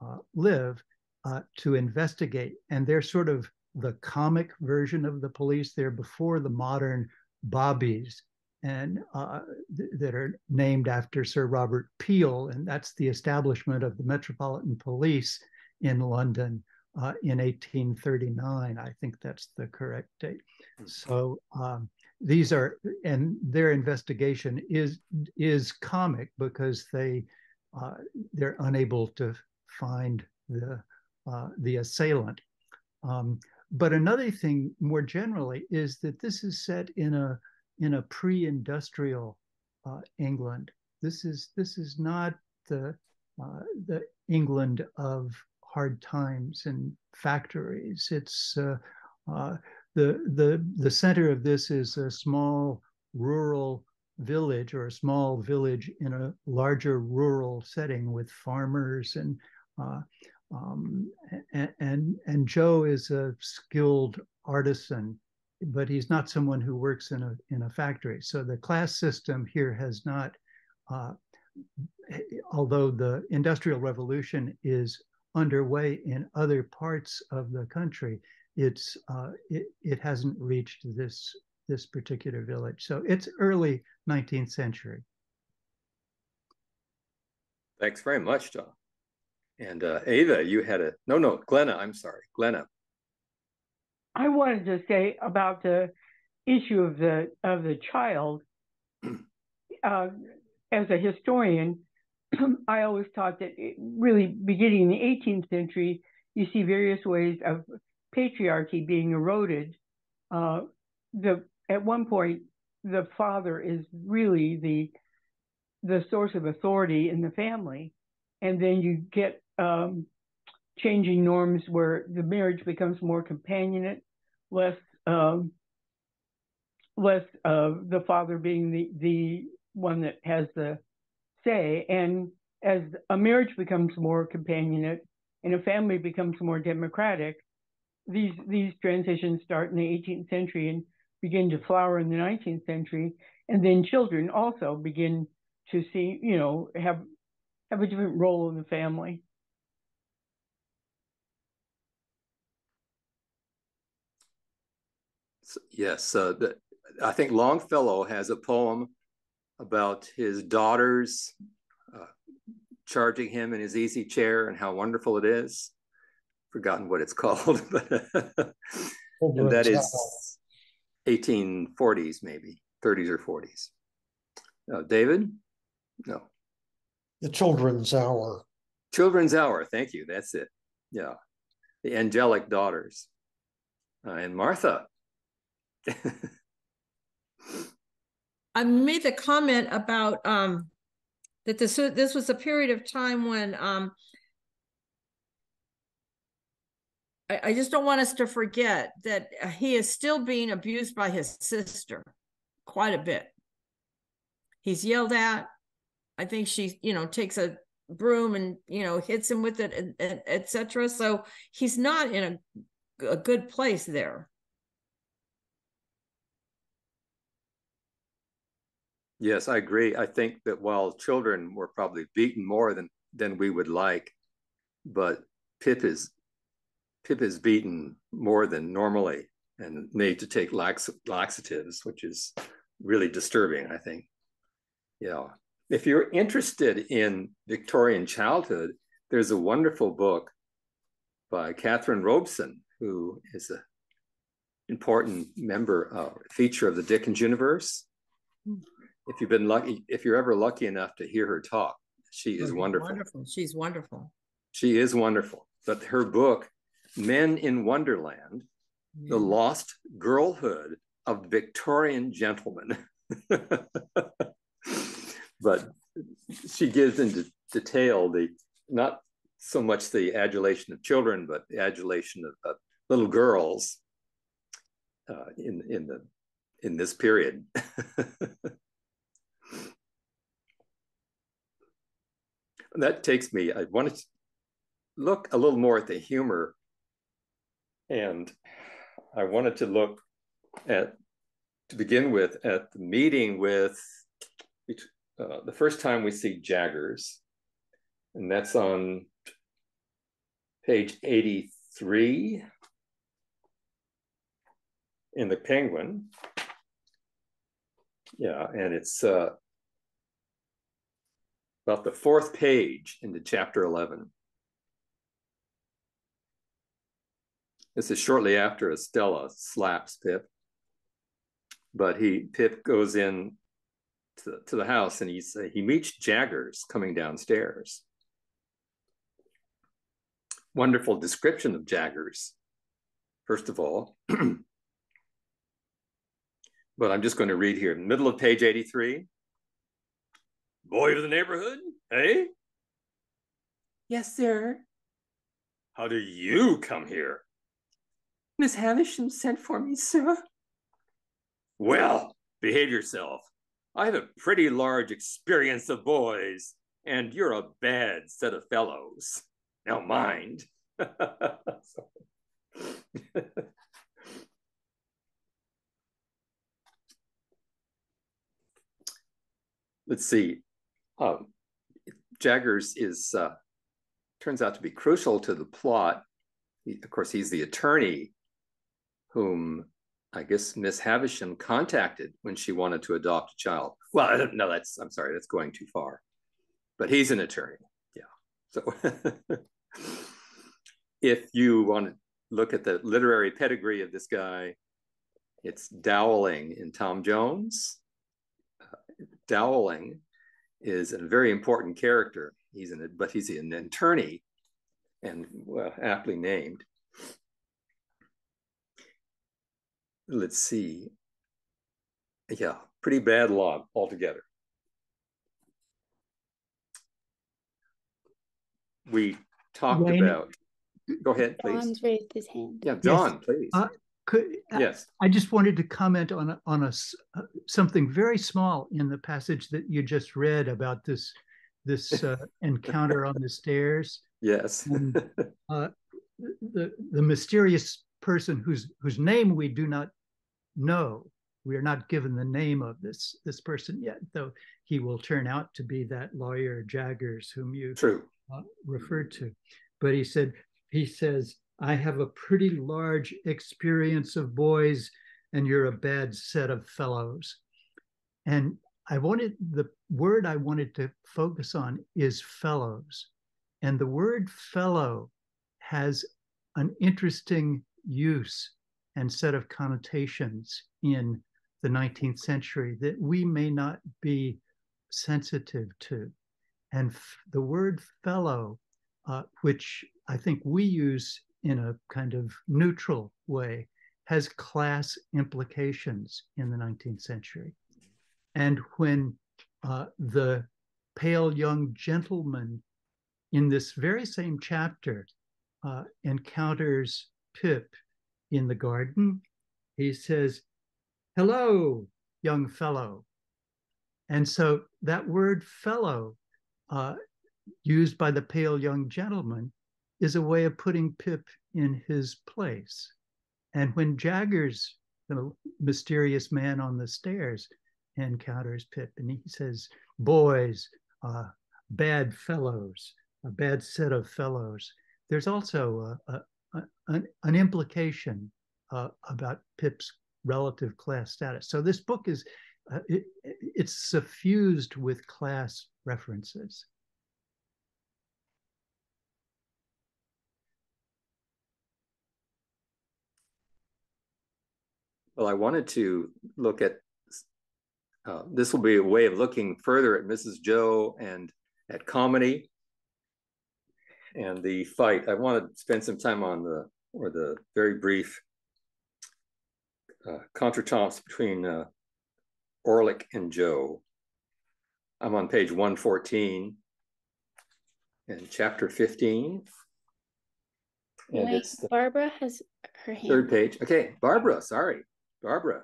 uh, live uh, to investigate. And they're sort of the comic version of the police. They're before the modern bobbies and uh, th- that are named after Sir Robert Peel, and that's the establishment of the Metropolitan Police in London uh, in 1839. I think that's the correct date. So um, these are, and their investigation is is comic because they uh, they're unable to find the uh, the assailant. Um, but another thing, more generally, is that this is set in a in a pre-industrial uh, England. This is this is not the uh, the England of hard times and factories. It's uh, uh, the the the center of this is a small rural village or a small village in a larger rural setting with farmers and uh, um, and, and Joe is a skilled artisan but he's not someone who works in a in a factory. So the class system here has not, uh, although the industrial revolution is underway in other parts of the country, it's uh, it, it hasn't reached this this particular village. So it's early 19th century. Thanks very much, John. And uh, Ava, you had a no, no, Glenna. I'm sorry, Glenna. I wanted to say about the issue of the of the child. (clears throat) Uh, as a historian, (clears throat) I always thought that it, really beginning in the 18th century, you see various ways of patriarchy being eroded. Uh, the at one point, the father is really the the source of authority in the family, and then you get um, changing norms where the marriage becomes more companionate, less um, less uh, the father being the the one that has the say, and as a marriage becomes more companionate and a family becomes more democratic, these these transitions start in the 18th century and begin to flower in the 19th century, and then children also begin to see, you know, have have a different role in the family. Yes, uh, the, I think Longfellow has a poem about his daughters uh, charging him in his easy chair and how wonderful it is. Forgotten what it's (laughs) called, but and that is 1840s, maybe 30s or 40s. Uh, David? No. The Children's Hour. Children's Hour. Thank you. That's it. Yeah. The Angelic Daughters. Uh, and Martha. (laughs) I made the comment about um, that this this was a period of time when um, I, just don't want us to forget that uh, he is still being abused by his sister quite a bit. He's yelled at. I think she, you know, takes a broom and you know hits him with it, etc. So he's not in a, a good place there. Yes, I agree. I think that while children were probably beaten more than than we would like, but Pip is Pip is beaten more than normally and made to take lax, laxatives, which is really disturbing. I think. Yeah. If you're interested in Victorian childhood, there's a wonderful book by Catherine Robson, who is a important member, uh, feature of the Dickens universe. Mm if you've been lucky, if you're ever lucky enough to hear her talk, she is wonderful. Wonderful. She's wonderful. She is wonderful. But her book, Men in Wonderland, yeah. the lost girlhood of Victorian gentlemen. (laughs) but she gives into detail the not so much the adulation of children, but the adulation of, of little girls uh, in in the in this period. (laughs) that takes me, I wanted to look a little more at the humor. And I wanted to look at, to begin with, at the meeting with uh, the first time we see Jaggers. And that's on page 83 in the Penguin. Yeah, and it's uh, about the fourth page into chapter 11. This is shortly after Estella slaps Pip. But he Pip goes in to, to the house and he's, he meets Jaggers coming downstairs. Wonderful description of Jaggers, first of all. (clears throat) but I'm just going to read here, middle of page 83. Boy of the neighborhood, eh? Yes, sir. How do you come here? Miss Havisham sent for me, sir. Well, behave yourself. I have a pretty large experience of boys, and you're a bad set of fellows. Now mind. (laughs) Let's see um, Jaggers is uh, turns out to be crucial to the plot. He, of course, he's the attorney whom I guess Miss Havisham contacted when she wanted to adopt a child. Well, (laughs) no, that's I'm sorry, that's going too far. But he's an attorney. Yeah. So (laughs) if you want to look at the literary pedigree of this guy, it's Dowling in Tom Jones. Dowling is a very important character. He's an, but he's an attorney and well, aptly named. Let's see. Yeah, pretty bad log altogether. We talked Wayne, about. go ahead, please. John's raised his hand. Yeah, John, please. Uh, could, yes. I just wanted to comment on on a uh, something very small in the passage that you just read about this this uh, (laughs) encounter on the stairs. Yes. and, (laughs) uh, the the mysterious person whose whose name we do not know. We are not given the name of this this person yet, though he will turn out to be that lawyer Jaggers whom you True. Uh, referred to. But he said he says I have a pretty large experience of boys, and you're a bad set of fellows. And I wanted the word I wanted to focus on is fellows. And the word fellow has an interesting use and set of connotations in the 19th century that we may not be sensitive to. And f- the word fellow, uh, which I think we use in a kind of neutral way, has class implications in the 19th century. And when uh, the pale young gentleman in this very same chapter uh, encounters Pip in the garden, he says, Hello, young fellow. And so that word fellow, uh, used by the pale young gentleman, is a way of putting Pip in his place. And when Jaggers, the mysterious man on the stairs, encounters Pip and he says, Boys, uh, bad fellows, a bad set of fellows, there's also a, a, a, an, an, implication uh, about Pip's relative class status. So this book is uh, it, it's suffused with class references. Well, I wanted to look at uh, this will be a way of looking further at Mrs. Joe and at comedy and the fight. I want to spend some time on the or the very brief uh, contretemps between uh, Orlick and Joe. I'm on page 114 in chapter 15. And Wait, it's Barbara has her hand. Third page. Okay, Barbara, sorry. Barbara.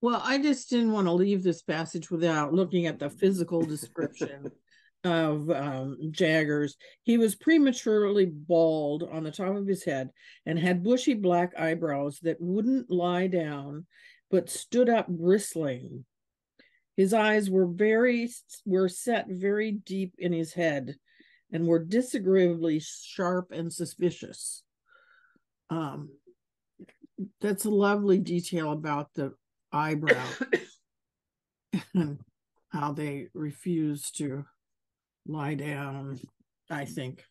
Well, I just didn't want to leave this passage without looking at the physical description (laughs) of um, Jaggers. He was prematurely bald on the top of his head and had bushy black eyebrows that wouldn't lie down but stood up bristling. His eyes were very were set very deep in his head and were disagreeably sharp and suspicious. Um, that's a lovely detail about the eyebrow (coughs) and how they refuse to lie down, I think.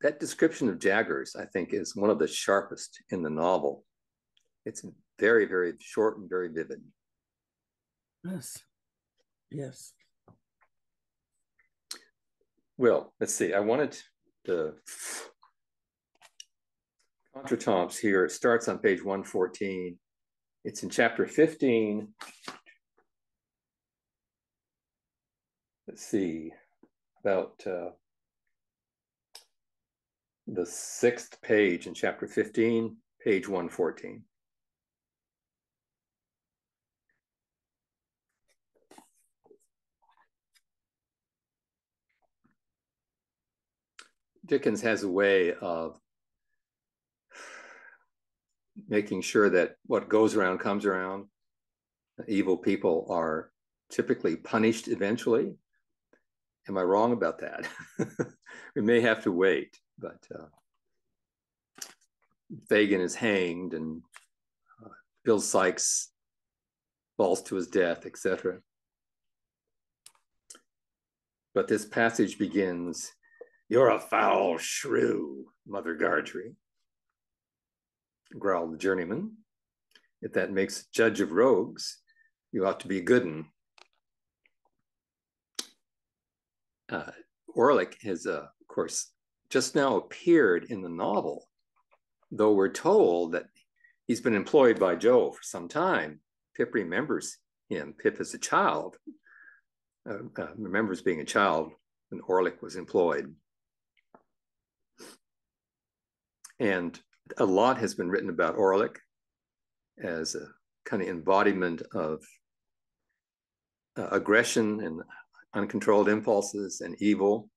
that description of Jaggers, I think, is one of the sharpest in the novel. It's very, very short and very vivid. Yes. Yes. Well, let's see. I wanted the contretemps here. It starts on page 114. It's in chapter 15. Let's see, about uh, the sixth page in chapter 15, page 114. Dickens has a way of making sure that what goes around comes around. Evil people are typically punished eventually. Am I wrong about that? (laughs) we may have to wait, but uh, Fagin is hanged and uh, Bill Sikes falls to his death, etc. But this passage begins, You're a foul shrew, Mother Gargery growled the journeyman. If that makes a judge of rogues, you ought to be a good one. Uh, Orlick has, uh, of course, just now appeared in the novel, though we're told that he's been employed by Joe for some time. Pip remembers him. Pip as a child uh, uh remembers being a child when Orlick was employed. And a lot has been written about Orlick as a kind of embodiment of uh, aggression and uncontrolled impulses and evil.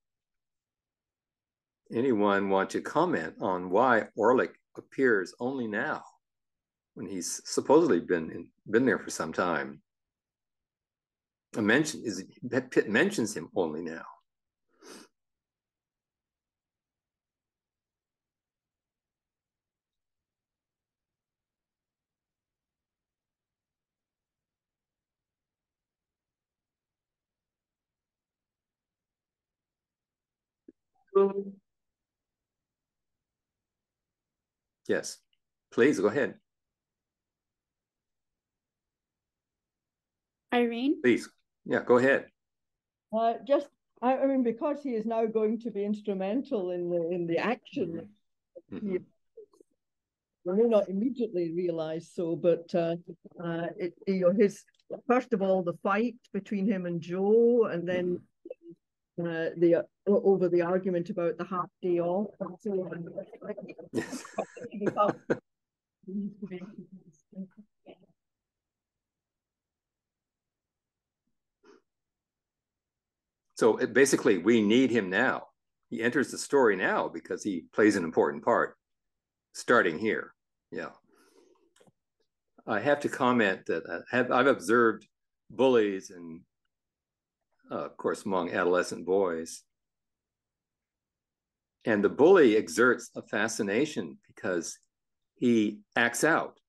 Anyone want to comment on why Orlick appears only now when he's supposedly been in, been there for some time? A mention is Pip mentions him only now. Yes, please go ahead. Irene? Please, yeah, go ahead. Uh, just, I, I mean, because he is now going to be instrumental in the in the action. Mm-hmm. He, we may not immediately realize so, but uh, uh, it, you know, his first of all the fight between him and Joe, and then uh, the uh, over the argument about the half day off. so it, basically, we need him now. He enters the story now because he plays an important part, starting here. Yeah. I have to comment that I have, I've observed bullies and uh, of course, among adolescent boys. And the bully exerts a fascination because he acts out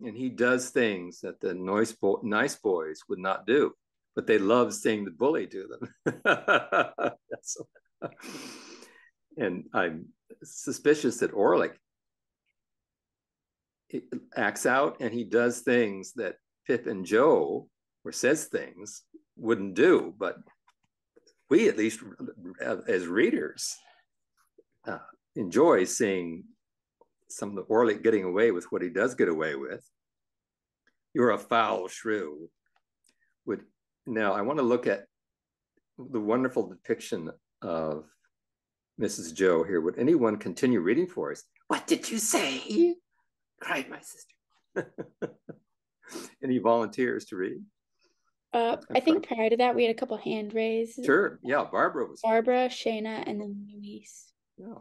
and he does things that the bo- nice boys would not do, but they love seeing the bully do them. (laughs) and I'm suspicious that Orlick acts out and he does things that Pip and Joe, or says things wouldn't do, but we at least as readers uh, enjoy seeing some of the Orlick getting away with what he does get away with. You're a foul shrew. Would now I want to look at the wonderful depiction of Mrs. Joe here. Would anyone continue reading for us? What did you say? cried my sister. (laughs) Any volunteers to read? Uh, I think prior to that, we had a couple hand raised. Sure. Yeah. Barbara was. Barbara, Shayna, and then Luis. Yeah.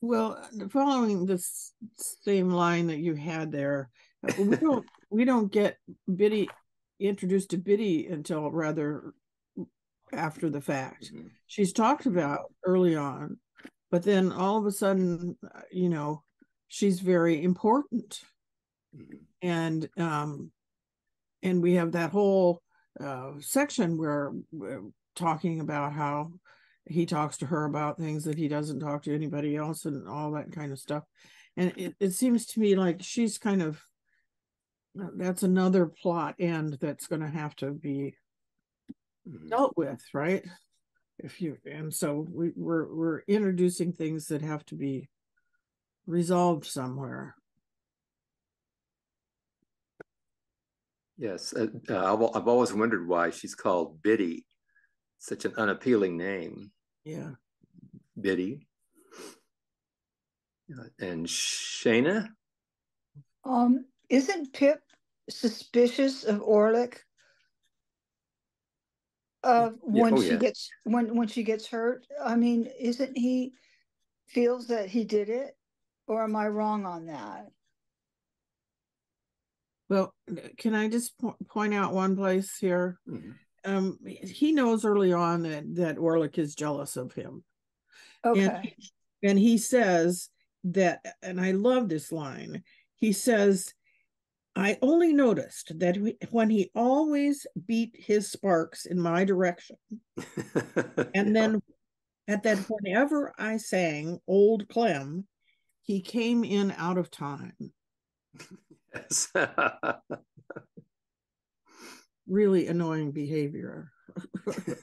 Well, following this same line that you had there, uh, we don't we don't get Biddy introduced to Biddy until rather after the fact. Mm-hmm. She's talked about early on, but then all of a sudden, uh, you know, she's very important, mm-hmm. and um, and we have that whole uh, section where talking about how he talks to her about things that he doesn't talk to anybody else and all that kind of stuff. And it, it seems to me like she's kind of uh, that's another plot end that's going to have to be dealt with right? If you and so we, we're we're introducing things that have to be resolved somewhere Yes, uh, uh, I've, I've always wondered why she's called Biddy, such an unappealing name. Yeah, Biddy. Uh, and Shana. Um, isn't Pip suspicious of Orlick? Uh, yeah, when oh, she yeah. gets when when she gets hurt, I mean, isn't he feels that he did it, or am I wrong on that? Well, can I just po- point out one place here? Mm-hmm. Um, he knows early on that that Orlick is jealous of him. Okay. And, and he says that, and I love this line. He says, "I only noticed that we, when he always beat his sparks in my direction, (laughs) and then at that whenever I sang Old Clem, he came in out of time." (laughs) Yes. (laughs) really annoying behavior. (laughs)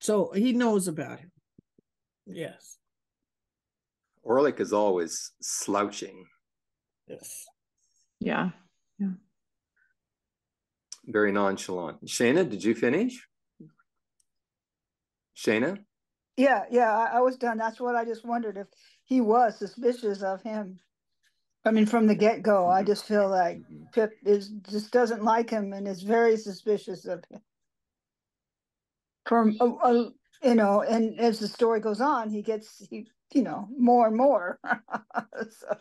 so he knows about him. Yes. Orlick is always slouching. Yes. Yeah. Yeah. Very nonchalant. Shana, did you finish? Shana? Yeah, yeah, I, I was done. That's what I just wondered if he was suspicious of him. I mean, from the get go, I just feel like Pip is just doesn't like him and is very suspicious of him. From uh, uh, you know, and as the story goes on, he gets he you know more and more. (laughs) so.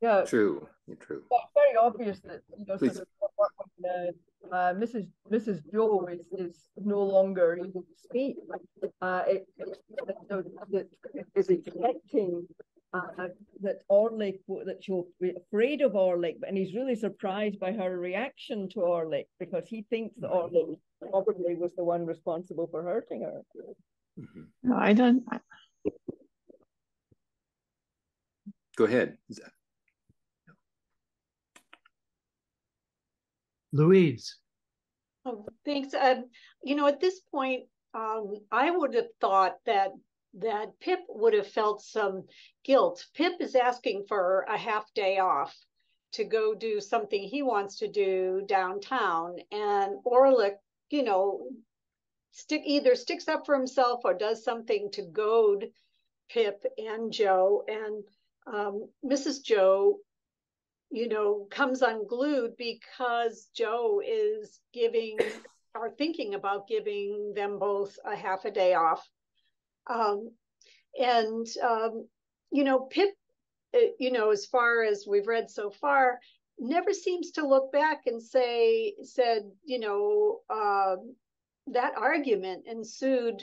Yeah, True, true. it's very obvious that you know, Please. sort of, uh, uh, Mrs. Mrs. Joe is, is no longer able to speak. Uh, it, it, so that is expecting uh, that Orlick that she'll be afraid of Orlick, and he's really surprised by her reaction to Orlick because he thinks that Orlick probably was the one responsible for hurting her. No, I don't. I- Go ahead. Louise. Oh, thanks. Um, you know, at this point, um, I would have thought that that Pip would have felt some guilt. Pip is asking for a half day off to go do something he wants to do downtown, and Orlick, you know, stick either sticks up for himself or does something to goad Pip and Joe. And um, Mrs. Joe you know, comes unglued because Joe is giving or thinking about giving them both a half a day off. Um, and, um, you know, Pip, uh, you know, as far as we've read so far, never seems to look back and say, said, you know, uh, that argument ensued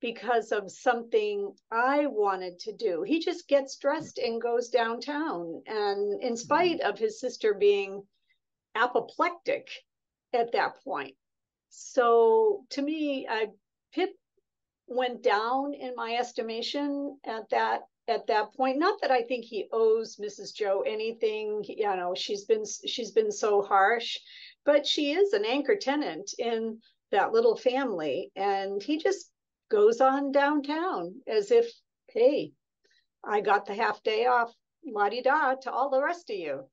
because of something I wanted to do. He just gets dressed and goes downtown. And in mm-hmm. spite of his sister being apoplectic at that point. So to me, I, Pip went down in my estimation at that at that point not that i think he owes mrs joe anything you know she's been she's been so harsh but she is an anchor tenant in that little family and he just goes on downtown as if, hey, I got the half day off, la di da, to all the rest of you.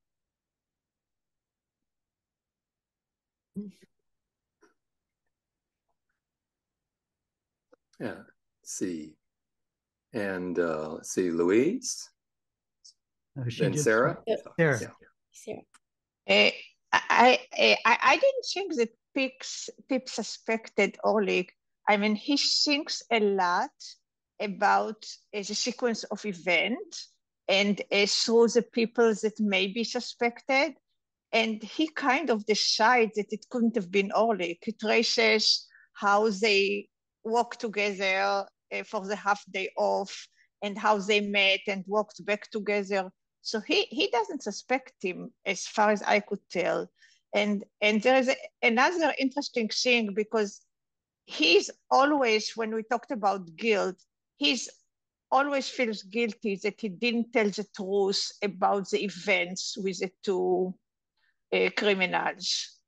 Yeah. See. And uh, see, Louise. She then just- Sarah. Sarah. Yeah. Uh, I, I I I didn't think that Pix, Pip suspected Oleg. I mean, he thinks a lot about uh, the sequence of events and uh, through the people that may be suspected. And he kind of decides that it couldn't have been Oleg. He traces how they walk together uh, for the half day off and how they met and walked back together. So he, he doesn't suspect him as far as I could tell. And, and there is a, another interesting thing because he's always, when we talked about guilt, he's always feels guilty that he didn't tell the truth about the events with the two uh, criminals.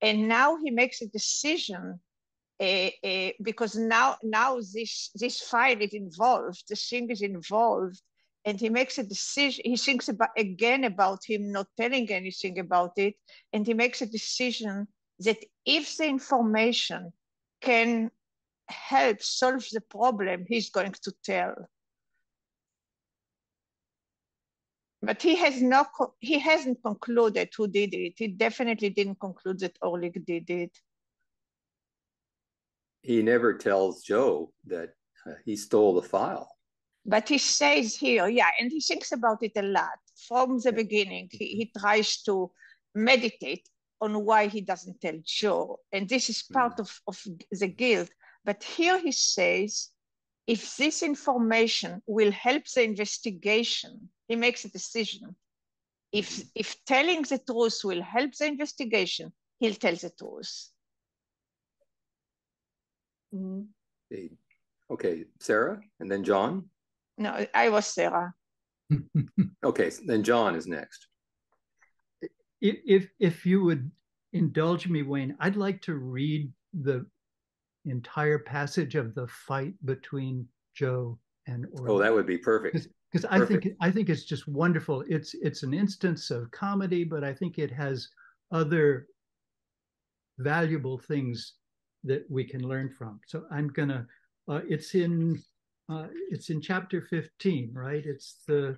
And now he makes a decision uh, uh, because now now this this file is involved, the thing is involved, and he makes a decision. He thinks about again about him not telling anything about it, and he makes a decision that if the information can help solve the problem, he's going to tell. But he has not. He hasn't concluded who did it. He definitely didn't conclude that Orlick did it. He never tells Joe that uh, he stole the file. But he says here, yeah, and he thinks about it a lot from the beginning. He, he tries to meditate on why he doesn't tell Joe. And this is hmm. part of, of the guilt. But here he says, if this information will help the investigation, he makes a decision. If, hmm. if telling the truth will help the investigation, he'll tell the truth. Hmm. Okay. Okay, Sarah, and then John. No, I was Sarah. (laughs) Okay, then John is next. If if if you would indulge me, Wayne, I'd like to read the entire passage of the fight between Joe and. Oh, that would be perfect. Because I think I think it's just wonderful. It's it's an instance of comedy, but I think it has other valuable things that we can learn from. So I'm gonna uh, it's in uh, it's in chapter 15, right? It's the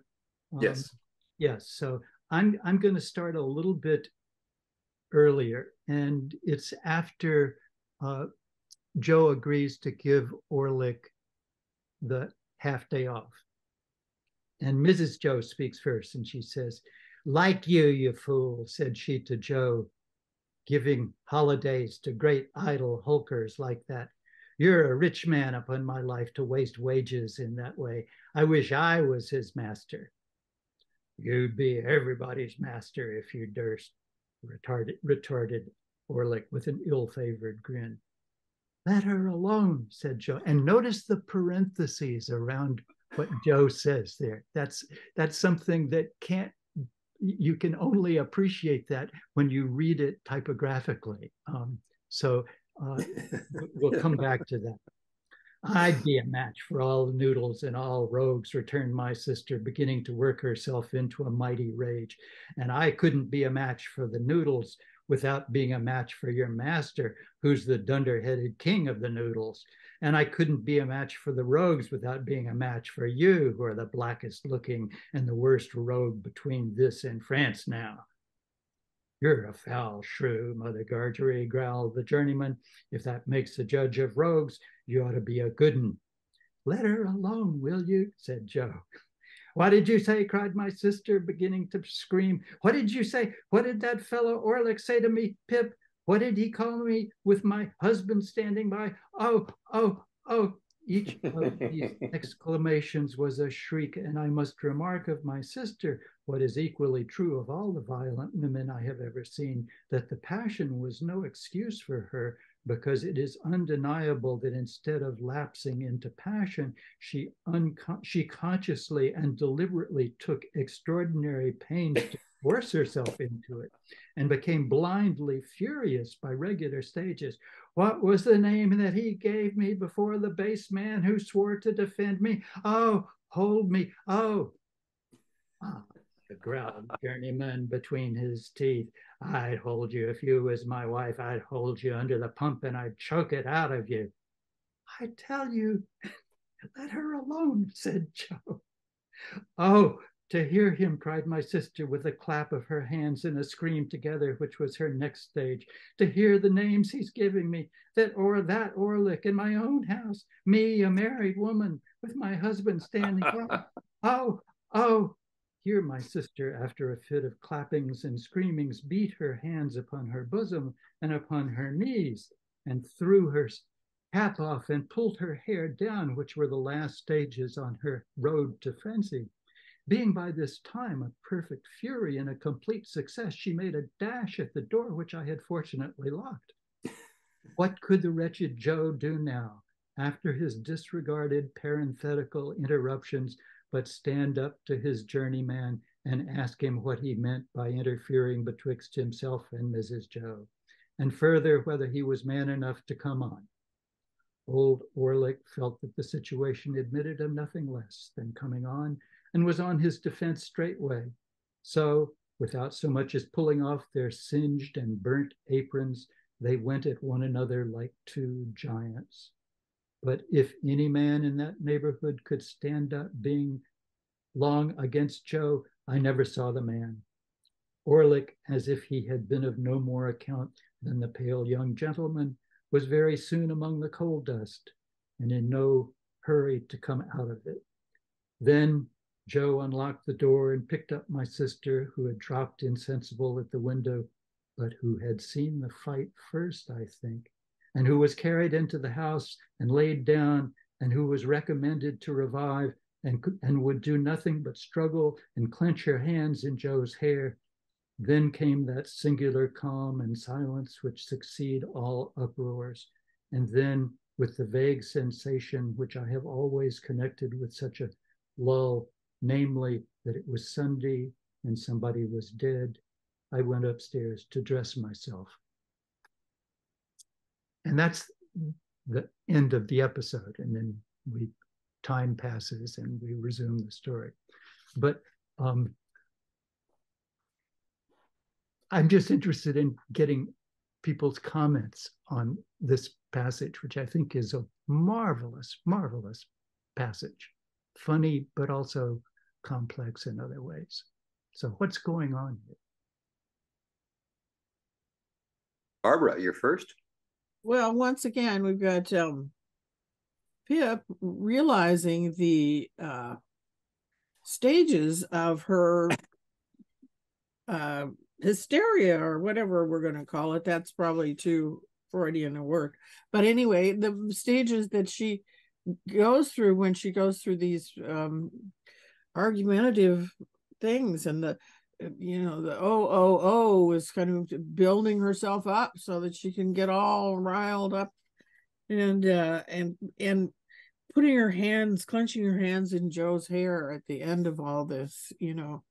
um, yes, yes. So I'm I'm going to start a little bit earlier, and it's after uh, Joe agrees to give Orlick the half day off. And Mrs. Joe speaks first, and she says, Like you, you fool, said she to Joe, giving holidays to great idle hulkers like that. You're a rich man upon my life to waste wages in that way. I wish I was his master. You'd be everybody's master if you durst, retarded, retorted Orlick with an ill-favored grin. Let her alone, said Joe. And notice the parentheses around what Joe says there. That's that's something that can't you can only appreciate that when you read it typographically. Um, so uh, we'll come back to that. I'd be a match for all noodles and all rogues, returned my sister, beginning to work herself into a mighty rage. And I couldn't be a match for the noodles without being a match for your master, who's the dunder-headed king of the noodles. And I couldn't be a match for the rogues without being a match for you, who are the blackest looking and the worst rogue between this and France now. You're a foul shrew, Mother Gargery, growled the journeyman. If that makes a judge of rogues, you ought to be a good un. Let her alone, will you? said Joe. What did you say? cried my sister, beginning to scream. What did you say? What did that fellow Orlick say to me, Pip? What did he call me with my husband standing by? Oh, oh, oh. Each (laughs) of these exclamations was a shriek, and I must remark of my sister what is equally true of all the violent women I have ever seen that the passion was no excuse for her, because it is undeniable that instead of lapsing into passion, she, uncon- she consciously and deliberately took extraordinary pains to (laughs) force herself into it and became blindly furious by regular stages. What was the name that he gave me before the base man who swore to defend me? Oh, hold me. Oh, ah, the growled journeyman between his teeth. I'd hold you if you was my wife. I'd hold you under the pump and I'd choke it out of you. I tell you, (laughs) let her alone, said Joe. Oh, to hear him, cried my sister with a clap of her hands and a scream together, which was her next stage. To hear the names he's giving me, that or that Orlick in my own house, me, a married woman, with my husband standing. (laughs) oh, oh, here my sister, after a fit of clappings and screamings, beat her hands upon her bosom and upon her knees, and threw her cap off and pulled her hair down, which were the last stages on her road to frenzy. Being by this time a perfect fury and a complete success, she made a dash at the door, which I had fortunately locked. (laughs) what could the wretched Joe do now, after his disregarded parenthetical interruptions but stand up to his journeyman and ask him what he meant by interfering betwixt himself and Mrs. Joe, and further whether he was man enough to come on. Old Orlick felt that the situation admitted of nothing less than coming on, and was on his defense straightway. So, without so much as pulling off their singed and burnt aprons, they went at one another like two giants. But if any man in that neighborhood could stand up being long against Joe, I never saw the man. Orlick, as if he had been of no more account than the pale young gentleman, was very soon among the coal dust and in no hurry to come out of it. Then Joe unlocked the door and picked up my sister, who had dropped insensible at the window, but who had seen the fight first, I think, and who was carried into the house and laid down, and who was recommended to revive and, and would do nothing but struggle and clench her hands in Joe's hair. Then came that singular calm and silence which succeed all uproars. And then, with the vague sensation which I have always connected with such a lull, namely that it was Sunday and somebody was dead, I went upstairs to dress myself. And that's the end of the episode. And then we time passes and we resume the story. But um, I'm just interested in getting people's comments on this passage, which I think is a marvelous, marvelous passage, funny, but also complex in other ways. So, what's going on here? Barbara, you're first. Well, once again, we've got um, Pip realizing the uh, stages of her uh, hysteria or whatever we're going to call it. That's probably too Freudian a word. But anyway, the stages that she goes through when she goes through these um, argumentative things and the you know the oh oh oh is kind of building herself up so that she can get all riled up and uh and and putting her hands clenching her hands in joe's hair at the end of all this you know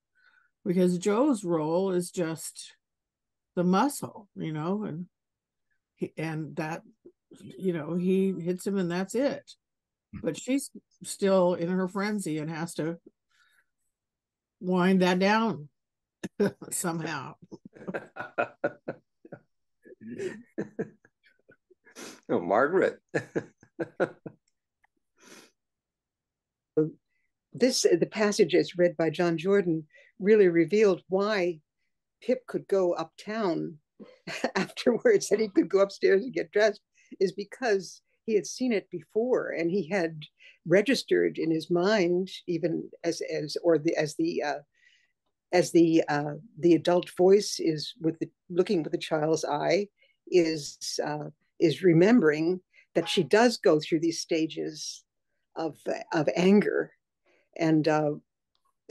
because joe's role is just the muscle you know and he, and that you know he hits him and that's it. But she's still in her frenzy and has to wind that down (laughs) somehow. (laughs) oh, Margaret. (laughs) this the passage as read by John Jordan really revealed why Pip could go uptown afterwards and he could go upstairs and get dressed is because he had seen it before and he had registered in his mind even as as or the as the uh, as the uh, the adult voice is with the looking with the child's eye is uh, is remembering that she does go through these stages of of anger and uh,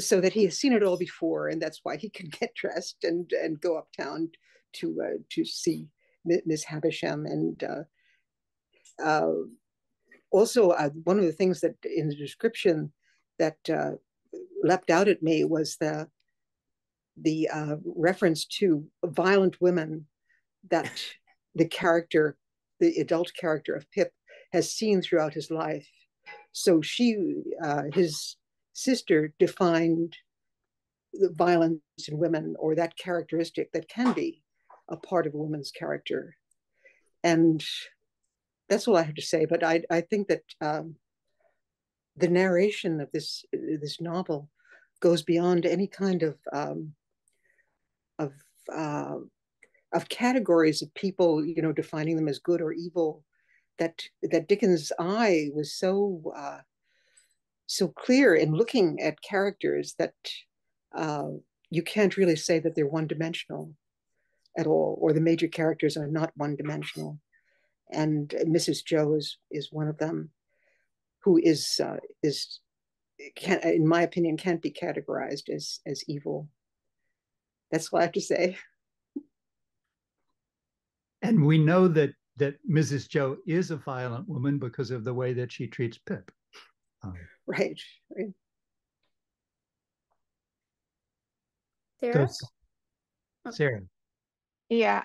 so that he has seen it all before and that's why he (laughs) can get dressed and and go uptown to uh, to see Miss Havisham and uh, uh, also uh, one of the things that in the description that uh, leapt out at me was the the uh, reference to violent women that the character, the adult character of Pip, has seen throughout his life. So she, uh, his sister, defined the violence in women or that characteristic that can be a part of a woman's character. And that's all I have to say. But I, I think that um, the narration of this this novel goes beyond any kind of um, of uh, of categories of people, you know, defining them as good or evil. That that Dickens' eye was so uh, so clear in looking at characters that uh, you can't really say that they're one dimensional at all, or the major characters are not one dimensional. And Mrs. Joe is is one of them, who is uh, is can, in my opinion, can't be categorized as as evil. That's all I have to say. And we know that that Mrs. Joe is a violent woman because of the way that she treats Pip. Um, right. right. Sarah? Sarah. Yeah.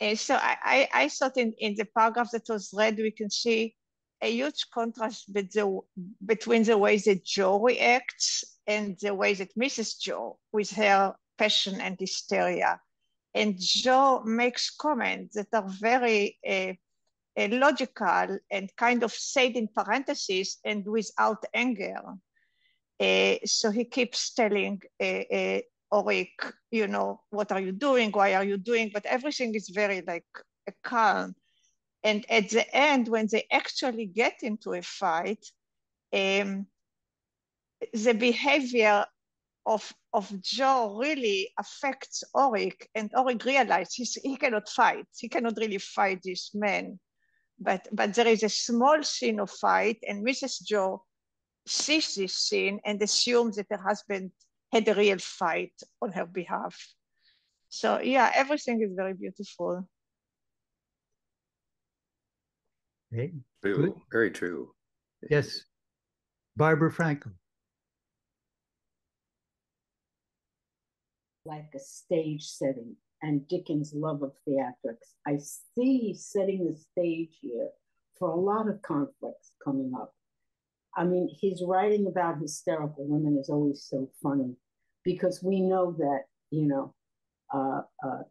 And so I, I, I thought in, in the paragraph that was read, we can see a huge contrast with the, between the way that Joe reacts and the way that Mrs. Joe, with her passion and hysteria. And Joe makes comments that are very uh, uh, logical and kind of said in parentheses and without anger. Uh, so he keeps telling Oric, you know, what are you doing? Why are you doing? But everything is very like calm. And at the end, when they actually get into a fight, um, the behavior of, of Joe really affects Oric, and Oric realizes he cannot fight. He cannot really fight this man. But, but there is a small scene of fight, and Mrs. Joe sees this scene and assumes that her husband had a real fight on her behalf. So yeah, everything is very beautiful. Okay. True. Very true. Yes. Barbara Franklin. like a stage setting and Dickens' love of theatrics. I see setting the stage here for a lot of conflicts coming up. I mean, his writing about hysterical women is always so funny because we know that, you know, uh, uh,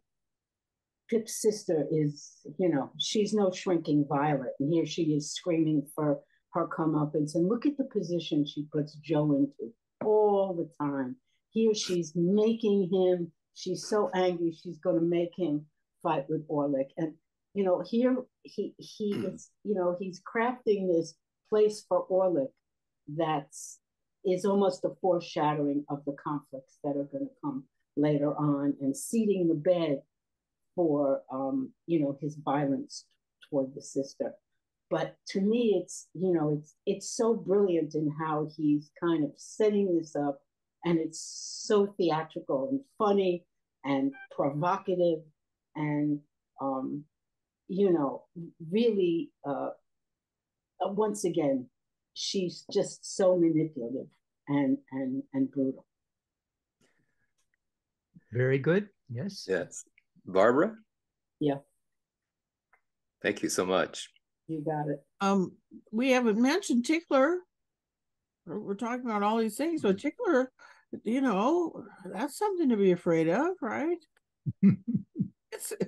Pip's sister is, you know, she's no shrinking violet. And here she is screaming for her comeuppance. And look at the position she puts Joe into all the time. Here she's making him, she's so angry, she's going to make him fight with Orlick. And, you know, here he, he is, you know, he's crafting this place for Orlick that's is almost a foreshadowing of the conflicts that are going to come later on and seating the bed for um, you know his violence toward the sister. But to me it's you know it's it's so brilliant in how he's kind of setting this up and it's so theatrical and funny and provocative and um, you know really uh once again she's just so manipulative and and and brutal. Very good. Yes. Yes. Barbara? Yeah. Thank you so much. You got it. Um we haven't mentioned tickler. We're talking about all these things but tickler you know that's something to be afraid of right (laughs)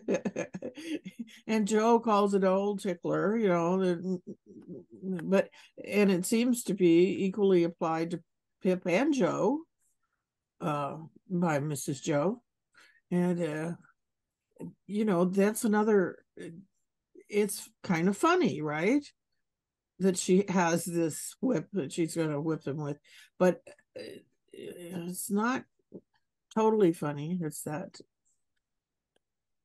(laughs) and Joe calls it old tickler, you know, but and it seems to be equally applied to Pip and Joe uh, by Mrs. Joe. And, uh, you know, that's another, it's kind of funny, right? That she has this whip that she's going to whip them with. But uh, it's not totally funny. It's that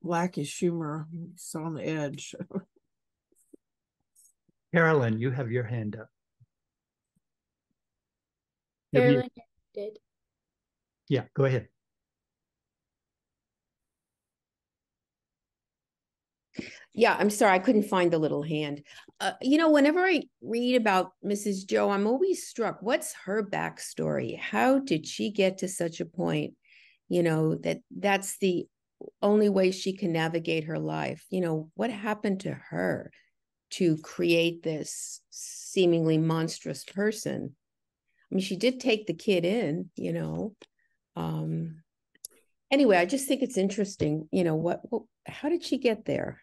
blackish humor. It's on the edge. (laughs) Carolyn, you have your hand up. Carolyn did. Yeah, go ahead. Yeah, I'm sorry, I couldn't find the little hand. Uh, you know, whenever I read about Mrs. Joe, I'm always struck. What's her backstory? How did she get to such a point? You know, that that's the only way she can navigate her life. You know, what happened to her to create this seemingly monstrous person? I mean, she did take the kid in, you know. Um, anyway, I just think it's interesting, you know, what, what how did she get there?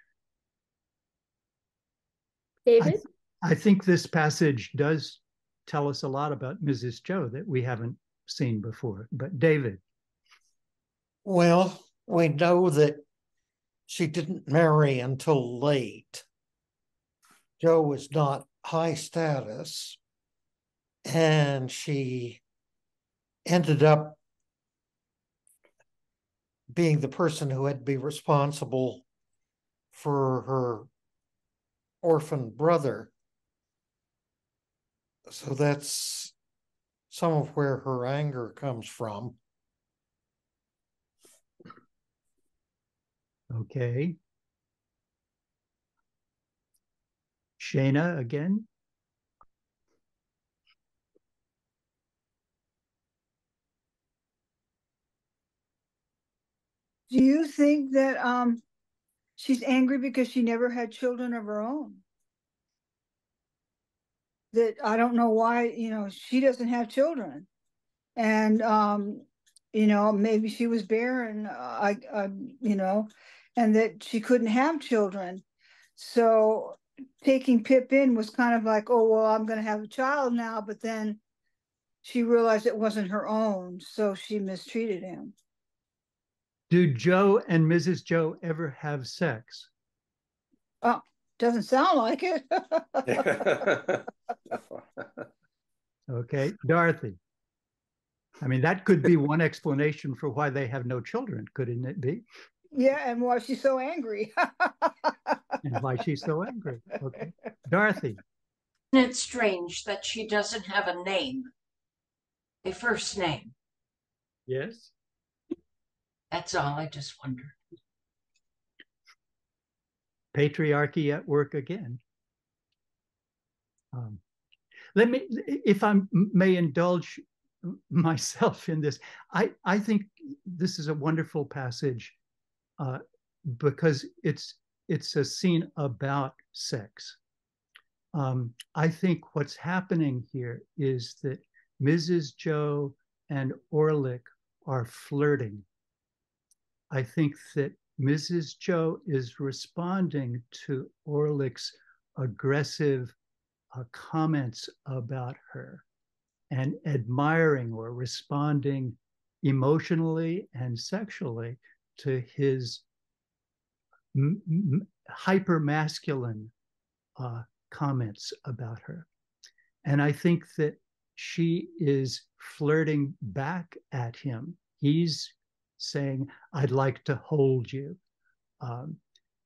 David? I, I think this passage does tell us a lot about Mrs. Joe that we haven't seen before. But David. Well, we know that she didn't marry until late. Joe was not high status and she ended up being the person who had to be responsible for her orphan brother. So that's some of where her anger comes from. Okay. Shana again. Do you think that um she's angry because she never had children of her own? That I don't know why, you know, she doesn't have children. And um, you know, maybe she was barren, uh, I, I you know, and that she couldn't have children. So taking Pip in was kind of like, oh well, I'm gonna have a child now, but then she realized it wasn't her own, so she mistreated him. Do Joe and Mrs. Joe ever have sex? Oh, doesn't sound like it. (laughs) okay, Dorothy. I mean, that could be one explanation for why they have no children, couldn't it be? Yeah, and why she's so angry. and why she's so angry. Okay. (laughs) Dorothy. Isn't it strange that she doesn't have a name, a first name? Yes. That's all. I just wonder. Patriarchy at work again. Um, let me, if I may indulge myself in this, I, I think this is a wonderful passage uh, because it's it's a scene about sex. Um, I think what's happening here is that Mrs. Joe and Orlick are flirting I think that Mrs. Joe is responding to Orlick's aggressive uh, comments about her and admiring or responding emotionally and sexually to his hyper masculine uh, comments about her. And I think that she is flirting back at him. He's saying, I'd like to hold you. Um,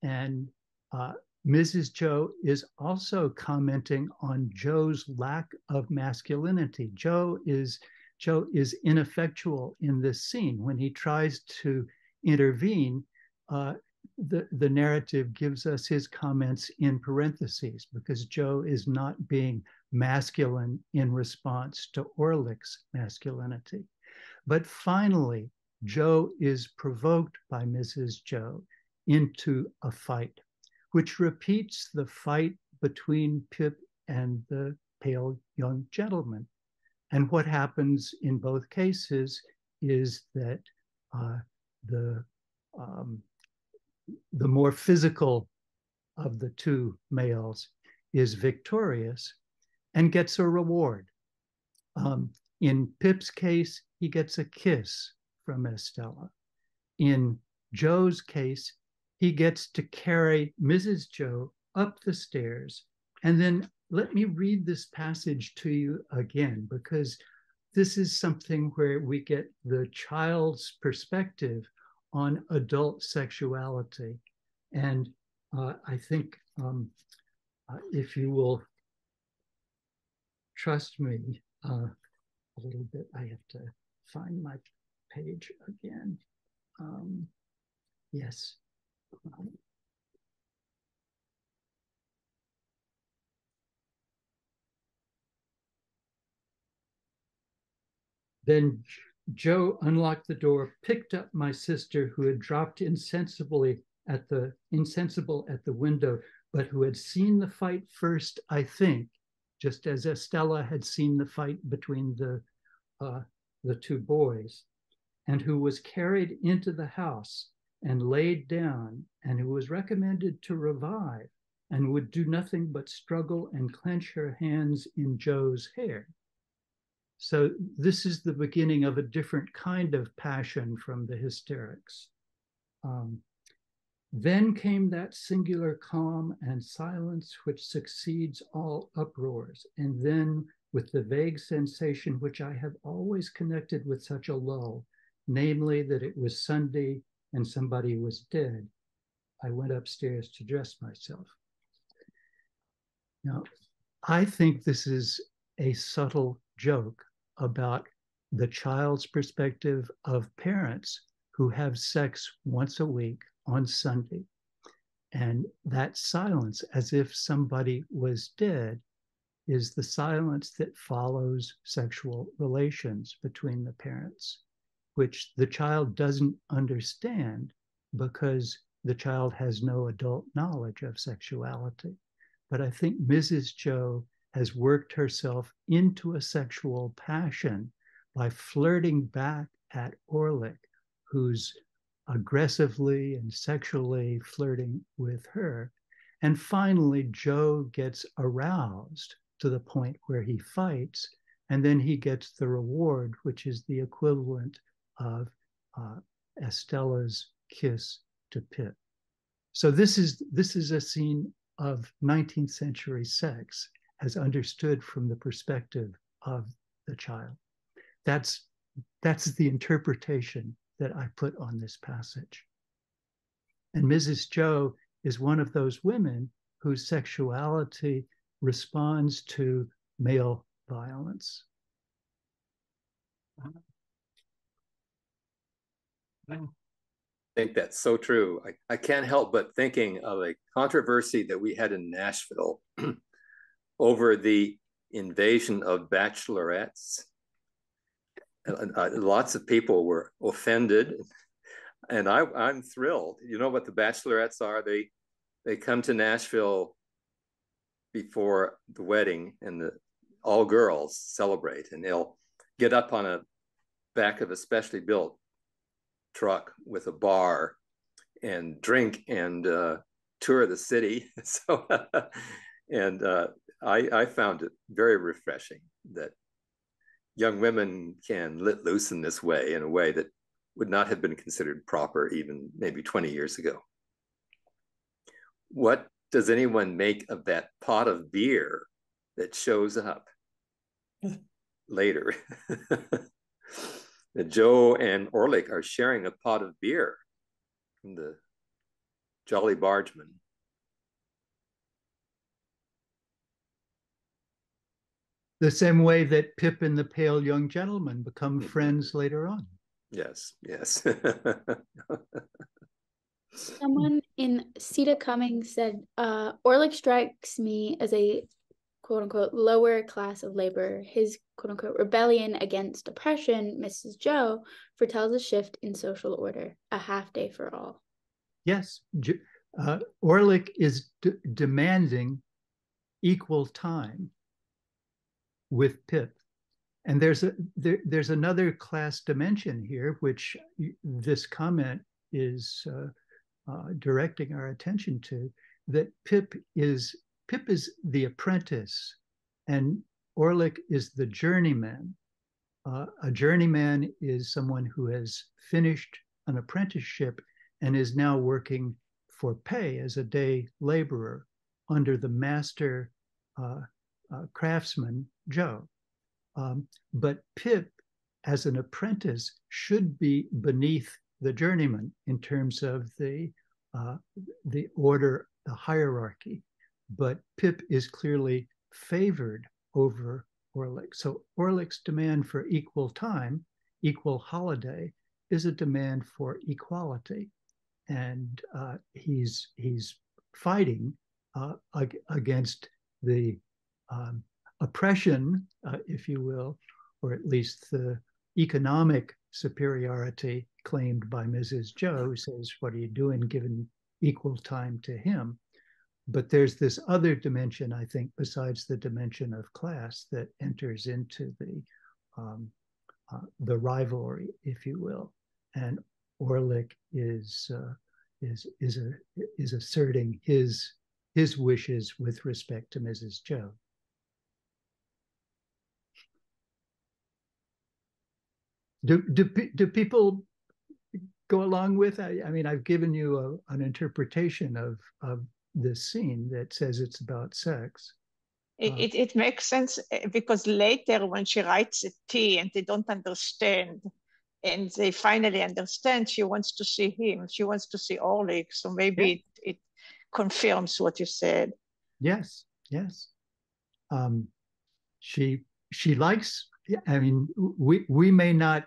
and uh, Mrs. Joe is also commenting on Joe's lack of masculinity. Joe is Joe is ineffectual in this scene. When he tries to intervene, uh, the, the narrative gives us his comments in parentheses because Joe is not being masculine in response to Orlick's masculinity. But finally, Joe is provoked by Mrs. Joe into a fight, which repeats the fight between Pip and the pale young gentleman. And what happens in both cases is that uh, the um, the more physical of the two males is victorious and gets a reward. Um, in Pip's case, he gets a kiss from Estella. In Joe's case, he gets to carry Mrs. Joe up the stairs. And then let me read this passage to you again, because this is something where we get the child's perspective on adult sexuality. And uh, I think um, uh, if you will trust me uh, a little bit, I have to find my page again. Um, yes. Then Joe unlocked the door, picked up my sister, who had dropped insensibly at the insensible at the window, but who had seen the fight first, I think, just as Estella had seen the fight between the uh, the two boys, and who was carried into the house and laid down, and who was recommended to revive, and would do nothing but struggle and clench her hands in Joe's hair. So this is the beginning of a different kind of passion from the hysterics. Um, then came that singular calm and silence which succeeds all uproars, and then with the vague sensation which I have always connected with such a lull, namely that it was Sunday and somebody was dead, I went upstairs to dress myself. Now, I think this is a subtle joke about the child's perspective of parents who have sex once a week on Sunday. And that silence, as if somebody was dead, is the silence that follows sexual relations between the parents, which the child doesn't understand because the child has no adult knowledge of sexuality. But I think Mrs. Joe has worked herself into a sexual passion by flirting back at Orlick, who's aggressively and sexually flirting with her. And finally, Joe gets aroused to the point where he fights, and then he gets the reward, which is the equivalent of uh, Estella's kiss to Pip. So this is this is a scene of 19th century sex as understood from the perspective of the child. That's, that's the interpretation that I put on this passage. And Mrs. Joe is one of those women whose sexuality responds to male violence. I think that's so true. I, I can't help but thinking of a controversy that we had in Nashville (clears throat) over the invasion of bachelorettes. Uh, uh, lots of people were offended, and I, I'm thrilled. You know what the bachelorettes are? They they come to Nashville before the wedding, and the all girls celebrate, and they'll get up on a back of a specially built truck with a bar and drink and uh, tour the city. (laughs) So, (laughs) and uh, I, I found it very refreshing that young women can let loose in this way, in a way that would not have been considered proper even maybe 20 years ago. What does anyone make of that pot of beer that shows up (laughs) later? (laughs) Joe and Orlick are sharing a pot of beer from the Jolly Bargeman. The same way that Pip and the pale young gentleman become Mm-hmm. friends later on. Yes, yes. (laughs) Someone in Sita Cummings said, uh, Orlick strikes me as a quote unquote lower class of labor. His quote unquote rebellion against oppression, Mrs. Joe, foretells a shift in social order, a half day for all. Yes, uh, Orlick is d- demanding equal time with Pip. And there's a there, there's another class dimension here, which this comment is uh, uh, directing our attention to. That Pip is Pip is the apprentice, and Orlick is the journeyman. Uh, a journeyman is someone who has finished an apprenticeship and is now working for pay as a day laborer under the master uh, uh, craftsman Joe. Um, but Pip, as an apprentice, should be beneath the journeyman in terms of the uh, the order, the hierarchy. But Pip is clearly favored over Orlick. So Orlick's demand for equal time, equal holiday, is a demand for equality, and uh, he's he's fighting uh, ag- against the um, oppression, uh, if you will, or at least the economic superiority claimed by Mrs. Joe, who says, What are you doing giving equal time to him? But there's this other dimension, I think, besides the dimension of class that enters into the um, uh, the rivalry, if you will. And Orlick is uh, is is a, is asserting his his wishes with respect to Mrs. Joe. Do do do people go along with? I, I mean, I've given you a, an interpretation of of this scene that says it's about sex. It, Uh, it, it makes sense uh, because later when she writes a T and they don't understand and they finally understand she wants to see him she wants to see Orlick. so maybe it, it confirms what you said Yes, yes. Um, she she likes. I mean, we we may not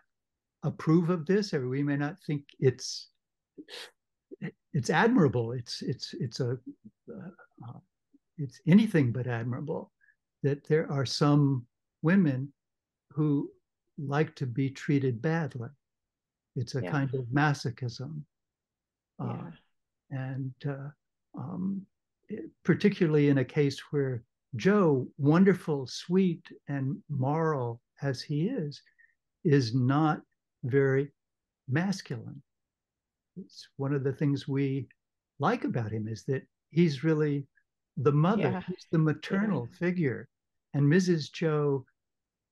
approve of this, or we may not think it's it's admirable. It's it's it's a uh, it's anything but admirable that there are some women who like to be treated badly. It's a Yeah. kind of masochism. Uh, Yeah. and uh, um, it- particularly in a case where Joe, wonderful, sweet, and moral as he is, is not very masculine. It's one of the things we like about him is that he's really the mother, Yeah. he's the maternal figure. And Mrs. Joe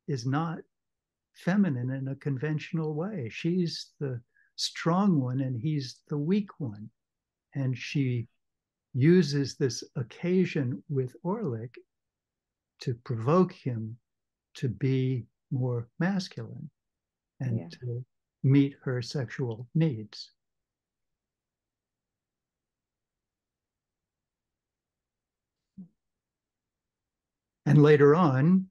is not feminine in a conventional way. She's the strong one and he's the weak one. And she uses this occasion with Orlick to provoke him to be more masculine and Yeah. to meet her sexual needs. And later on,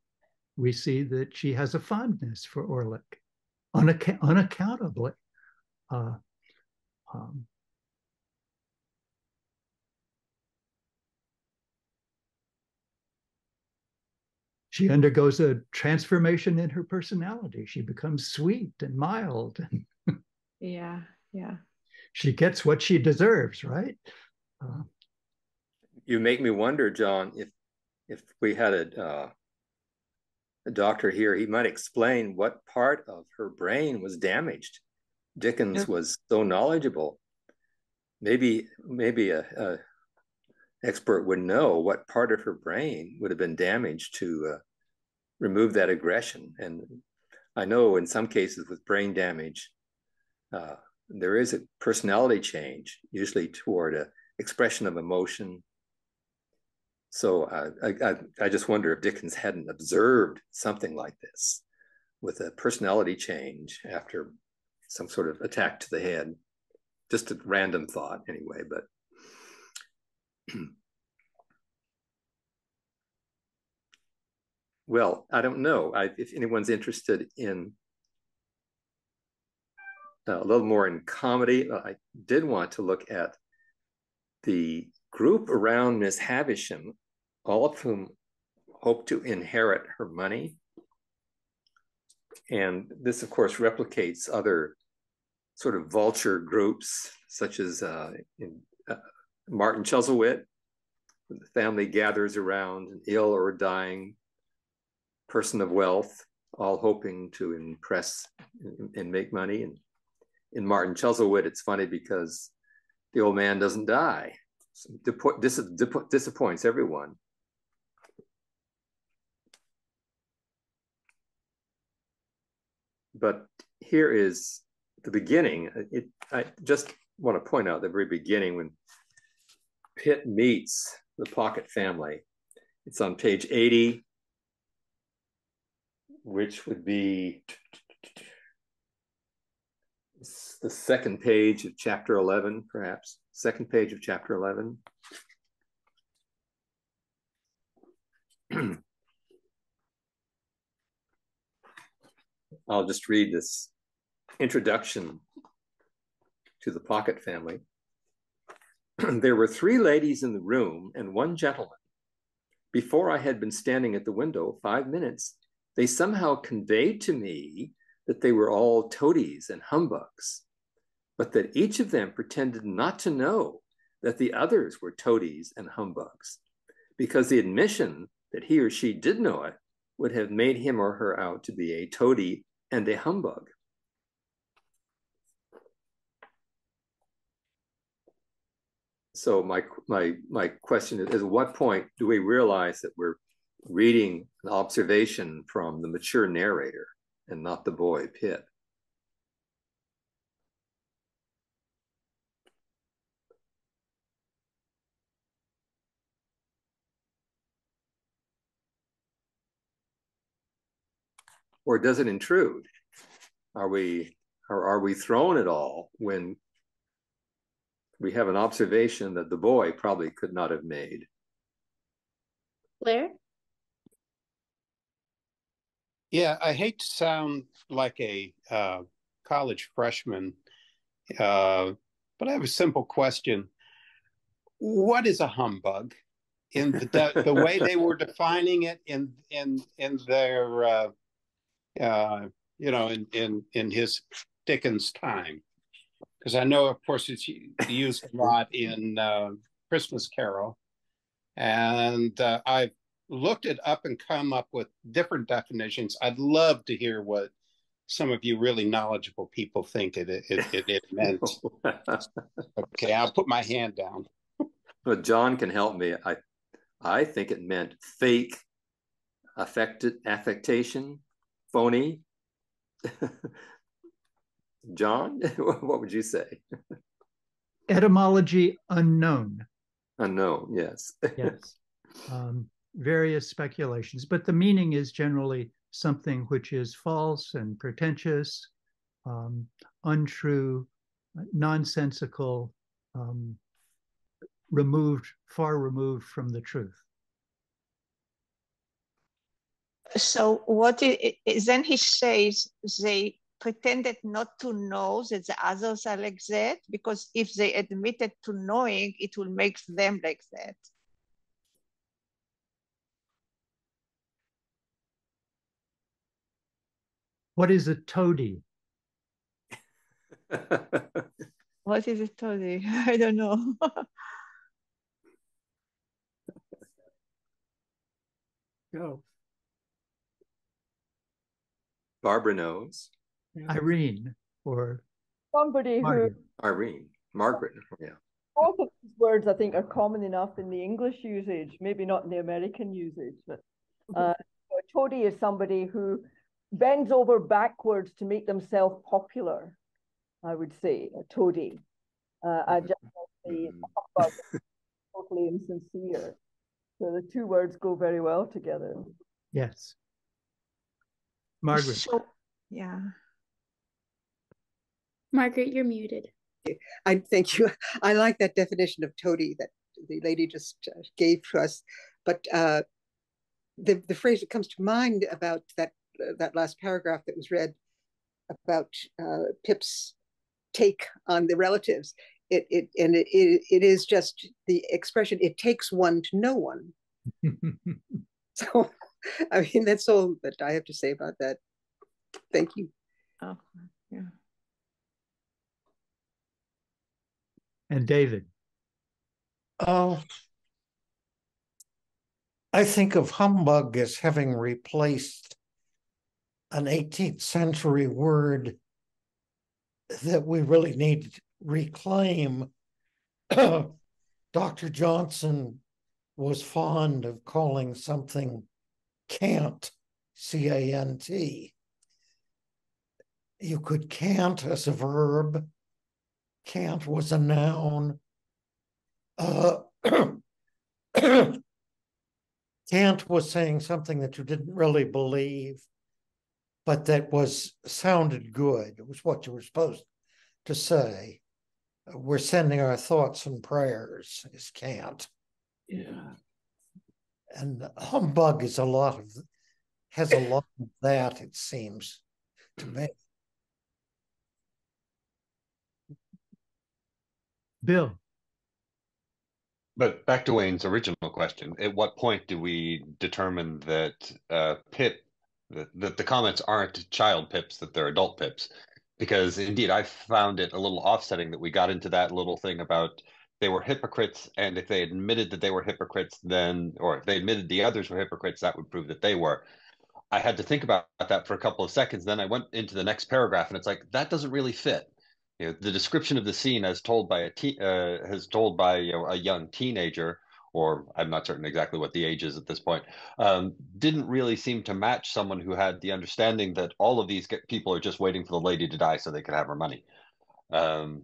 we see that she has a fondness for Orlick, unac- unaccountably. Uh, um, she undergoes a transformation in her personality. She becomes sweet and mild, (laughs) Yeah, yeah. she gets what she deserves, right? Uh, you make me wonder, John, if if we had a uh, a doctor here, he might explain what part of her brain was damaged. Dickens Yeah. was so knowledgeable maybe maybe a, a expert would know what part of her brain would have been damaged to uh, remove that aggression. And I know in some cases with brain damage, uh, there is a personality change, usually toward a expression of emotion. So uh, I, I, I just wonder if Dickens hadn't observed something like this with a personality change after some sort of attack to the head. Just a random thought, anyway. But (clears throat) well, I don't know I, if anyone's interested in uh, a little more in comedy. I did want to look at the group around Miss Havisham, all of whom hope to inherit her money. And this, of course, replicates other sort of vulture groups, such as uh, in, uh, Martin Chuzzlewit. The family gathers around an ill or dying person of wealth, all hoping to impress and, make money. And in Martin Chuzzlewit, it's funny because the old man doesn't die. So dis disappoints everyone. But here is the beginning. It, I just want to point out the very beginning when Pip meets the Pocket family. It's on page 80, which would be the second page of chapter 11, perhaps. Second page of chapter 11. (clears throat) I'll just read this introduction to the Pocket family. (clears throat) there were three ladies in the room and one gentleman. Before I had been standing at the window five minutes, they somehow conveyed to me that they were all toadies and humbugs but that each of them pretended not to know that the others were toadies and humbugs, because the admission that he or she did know it would have made him or her out to be a toady and a humbug. So my my my question is: At what point do we realize that we're reading an observation from the mature narrator and not the boy Pip? or does it intrude? Are we or are we thrown at all when we have an observation that the boy probably could not have made? Blair? Yeah, I hate to sound like a uh, college freshman, uh, but I have a simple question. What is a humbug? In the, the way (laughs) they were defining it in in in their uh, uh, you know, in in in his Dickens time, because I know, of course, it's used a lot in uh, Christmas Carol, and uh, I've looked it up and come up with different definitions. I'd love to hear what some of you really knowledgeable people think it it, it, it meant. (laughs) okay, I'll put my hand down. But John can help me. I I think it meant fake affected affectation phony? (laughs) John, (laughs) what would you say? Etymology unknown. Unknown, yes. (laughs) yes. Um, various speculations, but the meaning is generally something which is false and pretentious, um, untrue, nonsensical, um, removed, far removed from the truth. so what then he says they pretended not to know that the others are like that because if they admitted to knowing it will make them like that. What is a toady? (laughs) What is a toady? (laughs) I don't know. Go. Barbara knows. Irene or somebody Margaret. who Irene, Margaret. Yeah. both of these words I think are common enough in the English usage, maybe not in the American usage, but uh, a toady is somebody who bends over backwards to make themselves popular. I would say a toady. Uh, I just the (laughs) totally insincere. So the two words go very well together. Yes. Margaret. So, yeah. Margaret, you're muted. I thank you. I like that definition of toady that the lady just uh, gave to us. But uh, the the phrase that comes to mind about that uh, that last paragraph that was read about uh, Pip's take on the relatives. It it and it, it, it is just the expression. It takes one to know one. (laughs) so, I mean, that's all that I have to say about that. Thank you. Oh, yeah. And David. Oh, I think of humbug as having replaced an 18th century word that we really need to reclaim. (clears throat) Dr. Johnson was fond of calling something cant, C A N T. You could cant as a verb, cant was a noun. Uh, (clears throat) cant was saying something that you didn't really believe, but that was sounded good. It was what you were supposed to say. We're sending our thoughts and prayers, is cant. Yeah. And humbug is a lot of has a lot of that, it seems to me. Bill. But back to Wayne's original question: At what point do we determine that uh, Pip, that, that the comments aren't child Pips, that they're adult Pips? Because indeed, I found it a little offsetting that we got into that little thing about they were hypocrites, and if they admitted that they were hypocrites, then, or if they admitted the others were hypocrites, that would prove that they were. I had to think about that for a couple of seconds. Then I went into the next paragraph, and it's like that doesn't really fit you know, the description of the scene as told by a te- uh, as told by you know, a young teenager, or I'm not certain exactly what the age is at this point, um, didn't really seem to match someone who had the understanding that all of these people are just waiting for the lady to die so they could have her money. Um,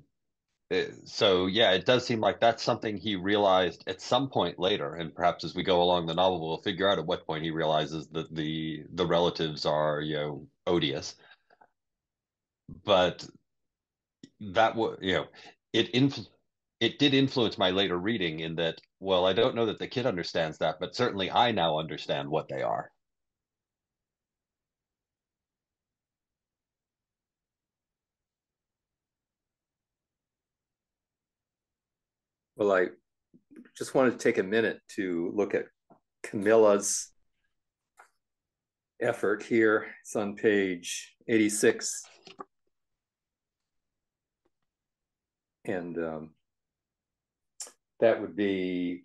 it, so yeah, it does seem like that's something he realized at some point later, and perhaps as we go along the novel, we'll figure out at what point he realizes that the the relatives are you know odious. But that was you know it influ- it did influence my later reading in that well i don't know that the kid understands that but certainly i now understand what they are. Well i just wanted to take a minute to look at camilla's effort here. It's on page 86 and um, that would be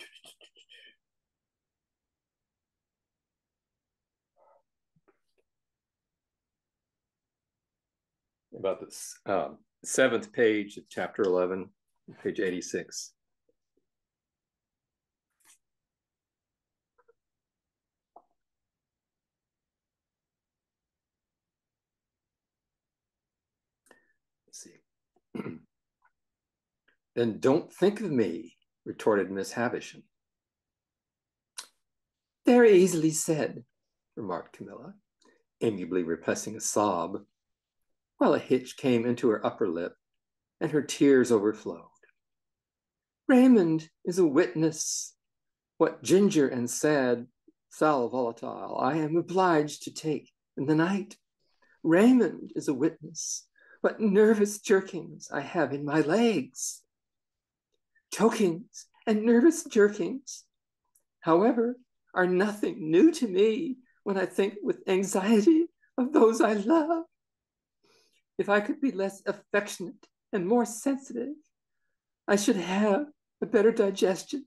about the um, seventh page of chapter 11, page 86. Let's see. (clears throat) Then don't think of me, retorted Miss Havisham. Very easily said, remarked Camilla, amiably repressing a sob, while a hitch came into her upper lip and her tears overflowed. Raymond is a witness. What ginger and sad sal volatile I am obliged to take in the night. Raymond is a witness. What nervous jerkings I have in my legs chokings, and nervous jerkings, however, are nothing new to me when I think with anxiety of those I love. If I could be less affectionate and more sensitive, I should have a better digestion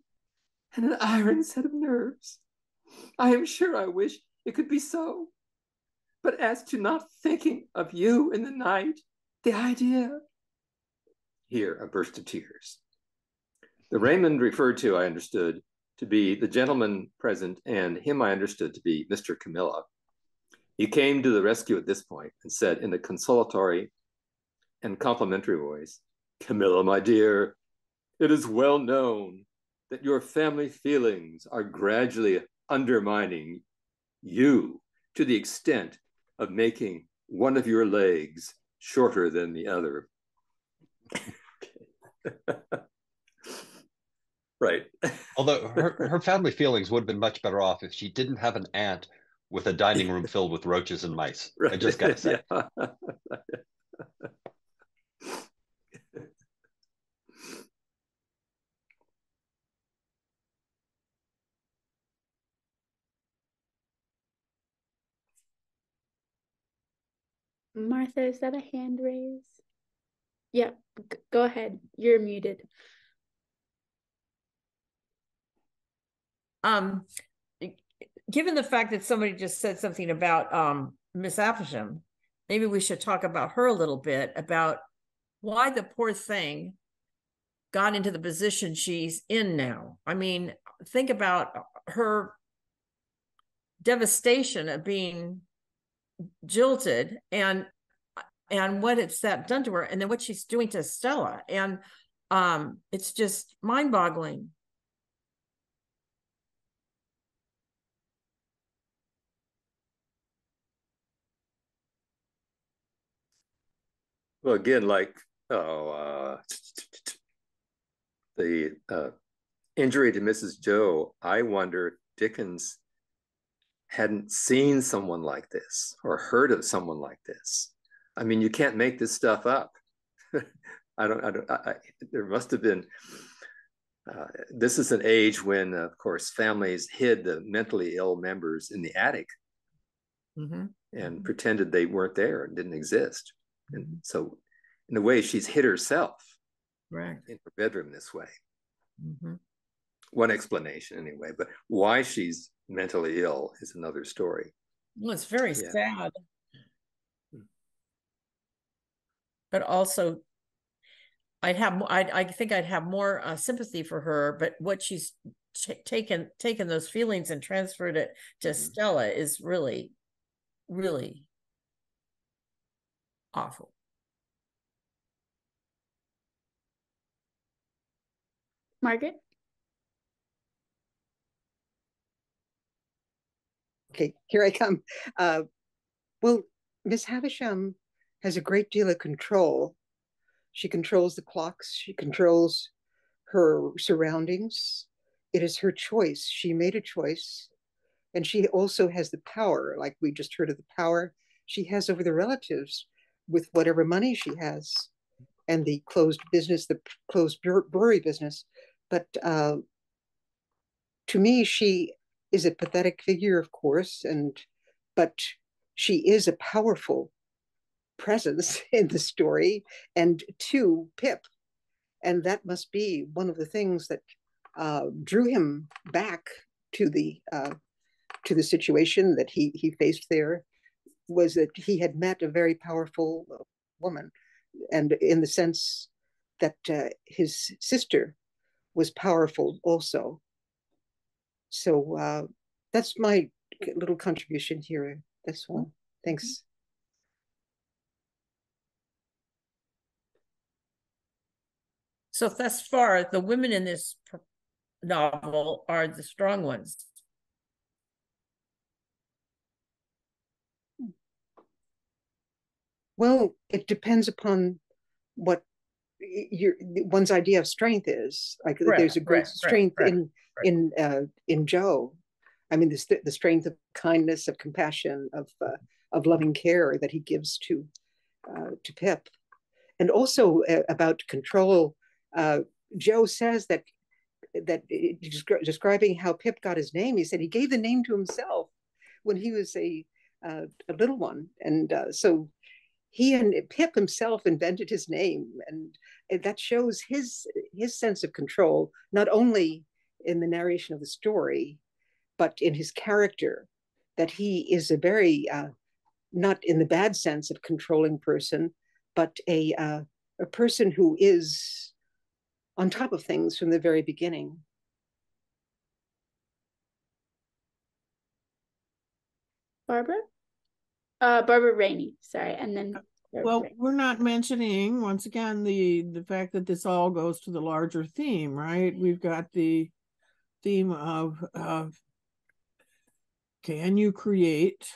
and an iron set of nerves. I am sure I wish it could be so. But as to not thinking of you in the night, the idea. Here, a burst of tears. The Raymond referred to, I understood, to be the gentleman present, and him I understood to be Mr. Camilla. He came to the rescue at this point and said in a consolatory and complimentary voice, Camilla, my dear, it is well known that your family feelings are gradually undermining you to the extent of making one of your legs shorter than the other. (laughs) (laughs) right. (laughs) Although her, her family feelings would have been much better off if she didn't have an aunt with a dining room filled with roaches and mice. Right. I just gotta say. (laughs) Yeah. Martha, is that a hand raise? Yeah, go ahead. You're muted. Um, given the fact that somebody just said something about um Miss Havisham, maybe we should talk about her a little bit about why the poor thing got into the position she's in now. I mean, think about her devastation of being jilted and and what it's that done to her and then what she's doing to Stella and um it's just mind-boggling well again like oh uh the uh injury to mrs joe i wonder dickens hadn't seen someone like this or heard of someone like this. I mean, you can't make this stuff up. (laughs) I don't, I don't, I, I, there must have been, uh, this is an age when, of course, families hid the mentally ill members in the attic mm-hmm. and pretended they weren't there and didn't exist. And so, in a way, she's hid herself right. in her bedroom this way. Mm-hmm. One explanation, anyway, but why she's mentally ill is another story. Well, it's very yeah. sad. But also, I'd have I I think I'd have more uh, sympathy for her. But what she's taken taken those feelings and transferred it to mm-hmm. Stella is really, really awful. Margaret. okay, here I come. Uh, well, Miss Havisham has a great deal of control. She controls the clocks, she controls her surroundings. It is her choice. She made a choice. And she also has the power, like we just heard of the power she has over the relatives with whatever money she has and the closed business, the closed brewery business. But uh, to me, she is a pathetic figure, of course, and but she is a powerful presence (laughs) in the story, and to Pip, and that must be one of the things that uh, drew him back to the uh, to the situation that he he faced there was that he had met a very powerful woman, and in the sense that uh, his sister was powerful also so uh, that's my little contribution here. This one. Thanks. So thus far, the women in this novel are the strong ones. Well, it depends upon what your one's idea of strength is. Like there's a great strength in in uh, in Joe. I mean, the the strength of kindness, of compassion, of uh, of loving care that he gives to uh, to Pip, and also uh, about control. Uh, Joe says that that uh, describing how Pip got his name, he said he gave the name to himself when he was a a little one, and so he and Pip himself invented his name, and that shows his his sense of control, not only in the narration of the story, but in his character. That he is a very uh, not in the bad sense of controlling person, but a uh, a person who is on top of things from the very beginning. Barbara? Uh, Barbara Rainey, sorry, and then. Barbara Well, Rainey. we're not mentioning once again the the fact that this all goes to the larger theme, right? We've got the theme of of can you create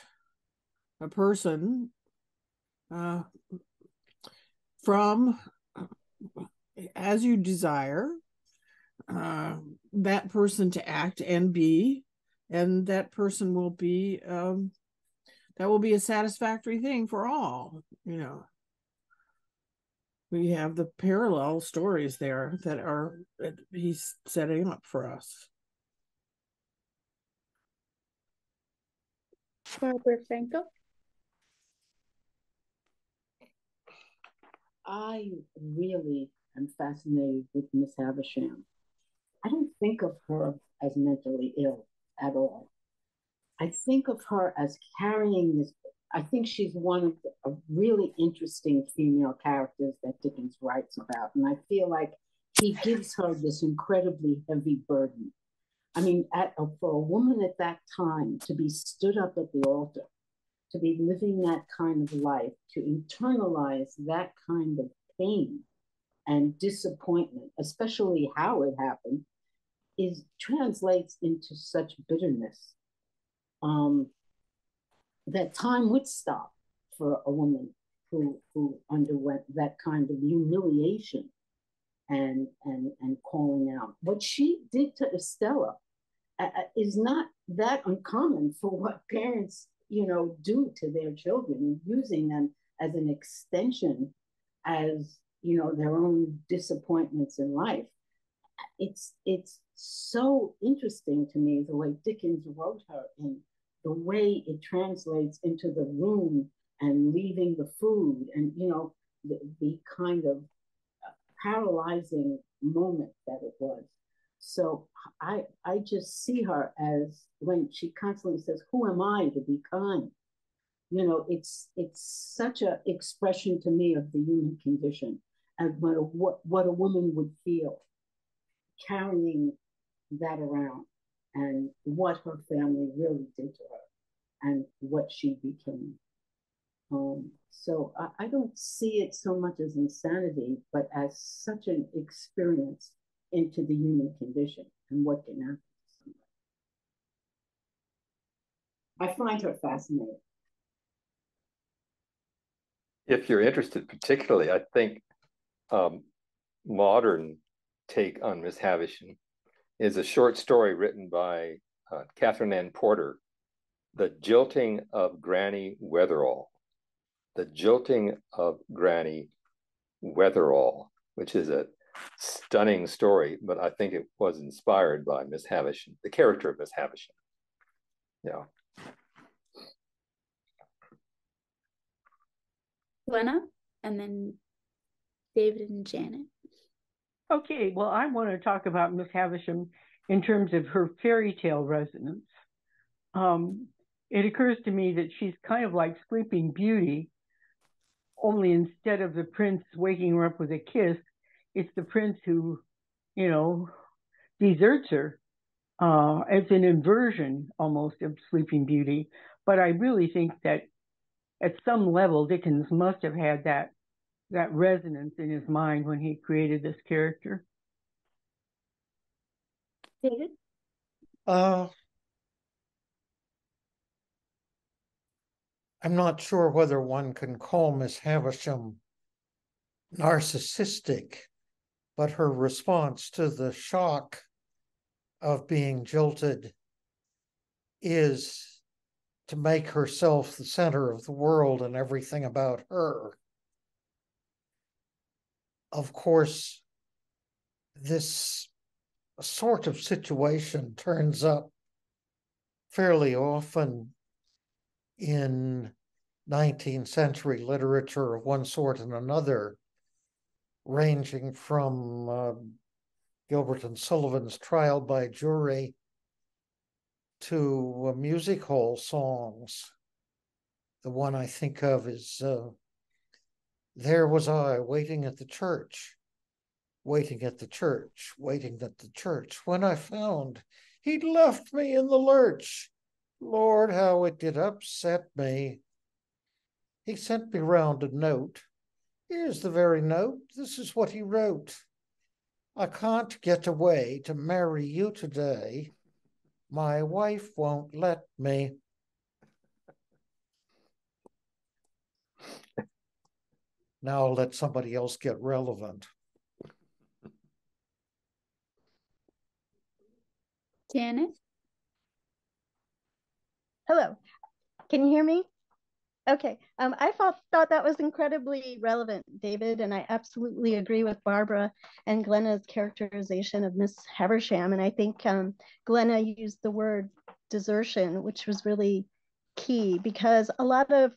a person uh, from as you desire uh, that person to act and be, and that person will be um, that will be a satisfactory thing for all, you know. We have the parallel stories there that are that he's setting up for us. Barbara Franco? I really am fascinated with Miss Havisham. I don't think of her as mentally ill at all. I think of her as carrying this. I think she's one of the really interesting female characters that Dickens writes about. And I feel like he gives her this incredibly heavy burden. I mean, at, for a woman at that time to be stood up at the altar, to be living that kind of life, to internalize that kind of pain and disappointment, especially how it happened, is translates into such bitterness um, that time would stop for a woman who who underwent that kind of humiliation and and and calling out. What she did to Estella uh, uh, is not that uncommon for what (laughs) parents you know do to their children, using them as an extension, as you know their own disappointments in life. It's it's so interesting to me the way Dickens wrote her and the way it translates into the room and leaving the food and you know the, the kind of uh, paralyzing moment that it was. So i i just see her as when she constantly says who am i to be kind? You know it's it's such a expression to me of the human condition and what a, what, what a woman would feel carrying that around and what her family really did to her and what she became. Um, so I, I don't see it so much as insanity, but as such an experience into the human condition and what can happen. I find her fascinating. If you're interested, particularly, I think um, modern take on Miss Havisham is a short story written by uh, Katherine Anne Porter, The Jilting of Granny Weatherall. The Jilting of Granny Weatherall, which is a stunning story, but I think it was inspired by Miss Havisham, the character of Miss Havisham. Yeah. Lena, and then David and Janet. Okay, well, I want to talk about Miss Havisham in terms of her fairy tale resonance. Um, it occurs to me that she's kind of like Sleeping Beauty, only instead of the prince waking her up with a kiss, it's the prince who, you know, deserts her. Uh, it's an inversion almost of Sleeping Beauty. But I really think that at some level, Dickens must have had that that resonance in his mind when he created this character. David? Uh, I'm not sure whether one can call Miss Havisham narcissistic, but her response to the shock of being jilted is to make herself the center of the world and everything about her. Of course, this sort of situation turns up fairly often in 19th century literature of one sort and another, ranging from uh, Gilbert and Sullivan's Trial by Jury to uh, music hall songs. The one I think of is uh, There Was I Waiting at the Church. waiting at the church, waiting at the church, when I found he'd left me in the lurch. Lord, how it did upset me. He sent me round a note. Here's the very note. This is what he wrote. I can't get away to marry you today. My wife won't let me. Now let somebody else get relevant. Janet? Hello. Can you hear me? Okay. Um, I thought thought that was incredibly relevant, David, and I absolutely agree with Barbara and Glenna's characterization of Miss Haversham. And I think um, Glenna used the word desertion, which was really key because a lot of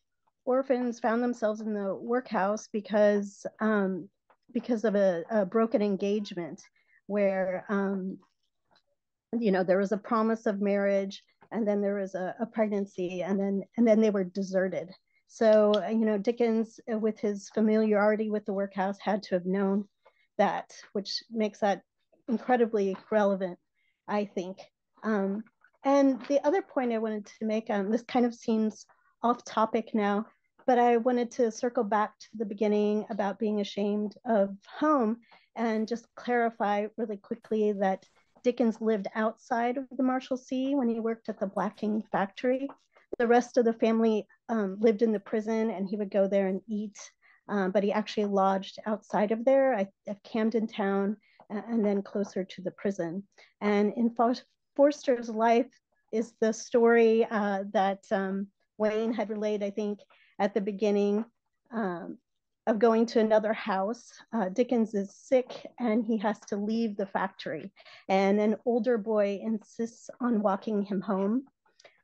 orphans found themselves in the workhouse because um, because of a, a, broken engagement where um, you know there was a promise of marriage and then there was a, a, pregnancy and then and then they were deserted. So you know dickens uh, with his familiarity with the workhouse had to have known that which makes that incredibly relevant i think. Um, and the other point i wanted to make um, this kind of seems off topic now but i wanted to circle back to the beginning about being ashamed of home and just clarify really quickly that Dickens lived outside of the Marshalsea when he worked at the blacking factory. The rest of the family um, lived in the prison and he would go there and eat, um, but he actually lodged outside of there at, Camden Town and then closer to the prison. And in Forster's life is the story uh, that um, Wayne had relayed, I think, at the beginning. Um, of going to another house. Uh, Dickens is sick and he has to leave the factory. And an older boy insists on walking him home.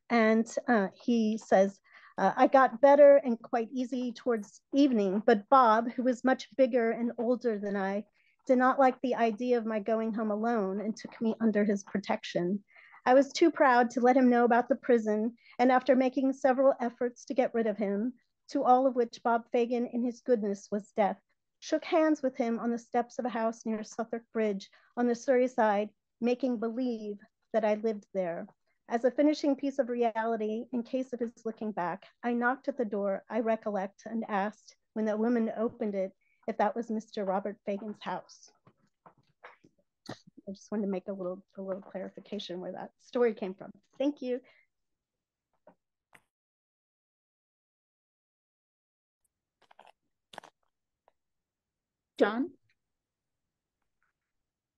And uh, he says, uh, I got better and quite easy towards evening, but Bob, who was much bigger and older than I, did not like the idea of my going home alone and took me under his protection. I was too proud to let him know about the prison, and after making several efforts to get rid of him, to all of which Bob Fagin, in his goodness, was deaf, shook hands with him on the steps of a house near Southwark Bridge on the Surrey side, making believe that I lived there. As a finishing piece of reality, in case of his looking back, I knocked at the door, I recollect, and asked, when the woman opened it, if that was Mr. Robert Fagin's house. I just wanted to make a little, a little clarification where that story came from. Thank you. John?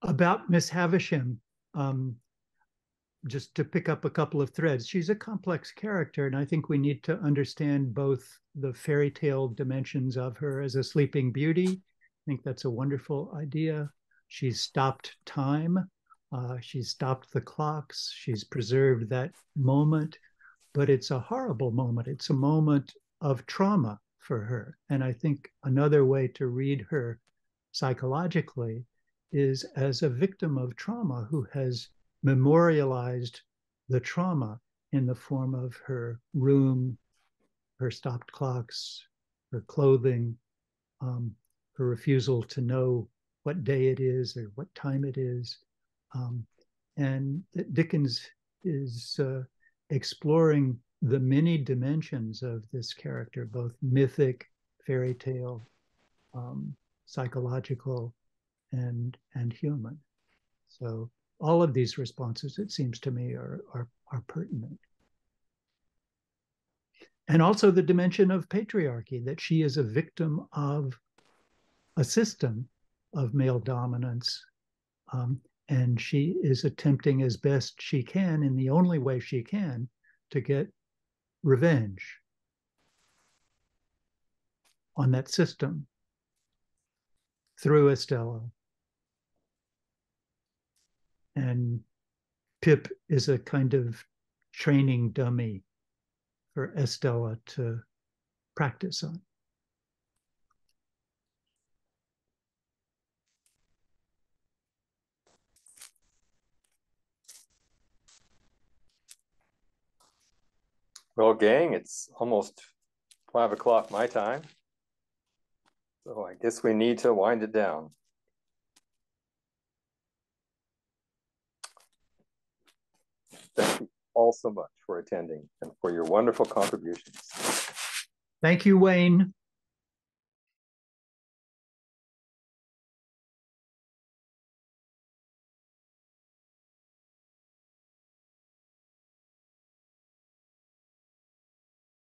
About Miss Havisham, um, just to pick up a couple of threads, she's a complex character, and I think we need to understand both the fairy tale dimensions of her as a sleeping beauty. I think that's a wonderful idea. She's stopped time, uh, she's stopped the clocks, she's preserved that moment, but it's a horrible moment. It's a moment of trauma for her. And I think another way to read her psychologically is as a victim of trauma who has memorialized the trauma in the form of her room, her stopped clocks, her clothing, um, her refusal to know what day it is or what time it is. Um, and Dickens is uh, exploring the many dimensions of this character, both mythic, fairy tale, um, psychological, and and human. So all of these responses, it seems to me, are are, are pertinent. And also the dimension of patriarchy, that she is a victim of a system of male dominance. Um, and she is attempting as best she can, in the only way she can, to get revenge on that system through Estella. And Pip is a kind of training dummy for Estella to practice on. Well, gang, it's almost five o'clock my time. So I guess we need to wind it down. Thank you all so much for attending and for your wonderful contributions. Thank you, Wayne.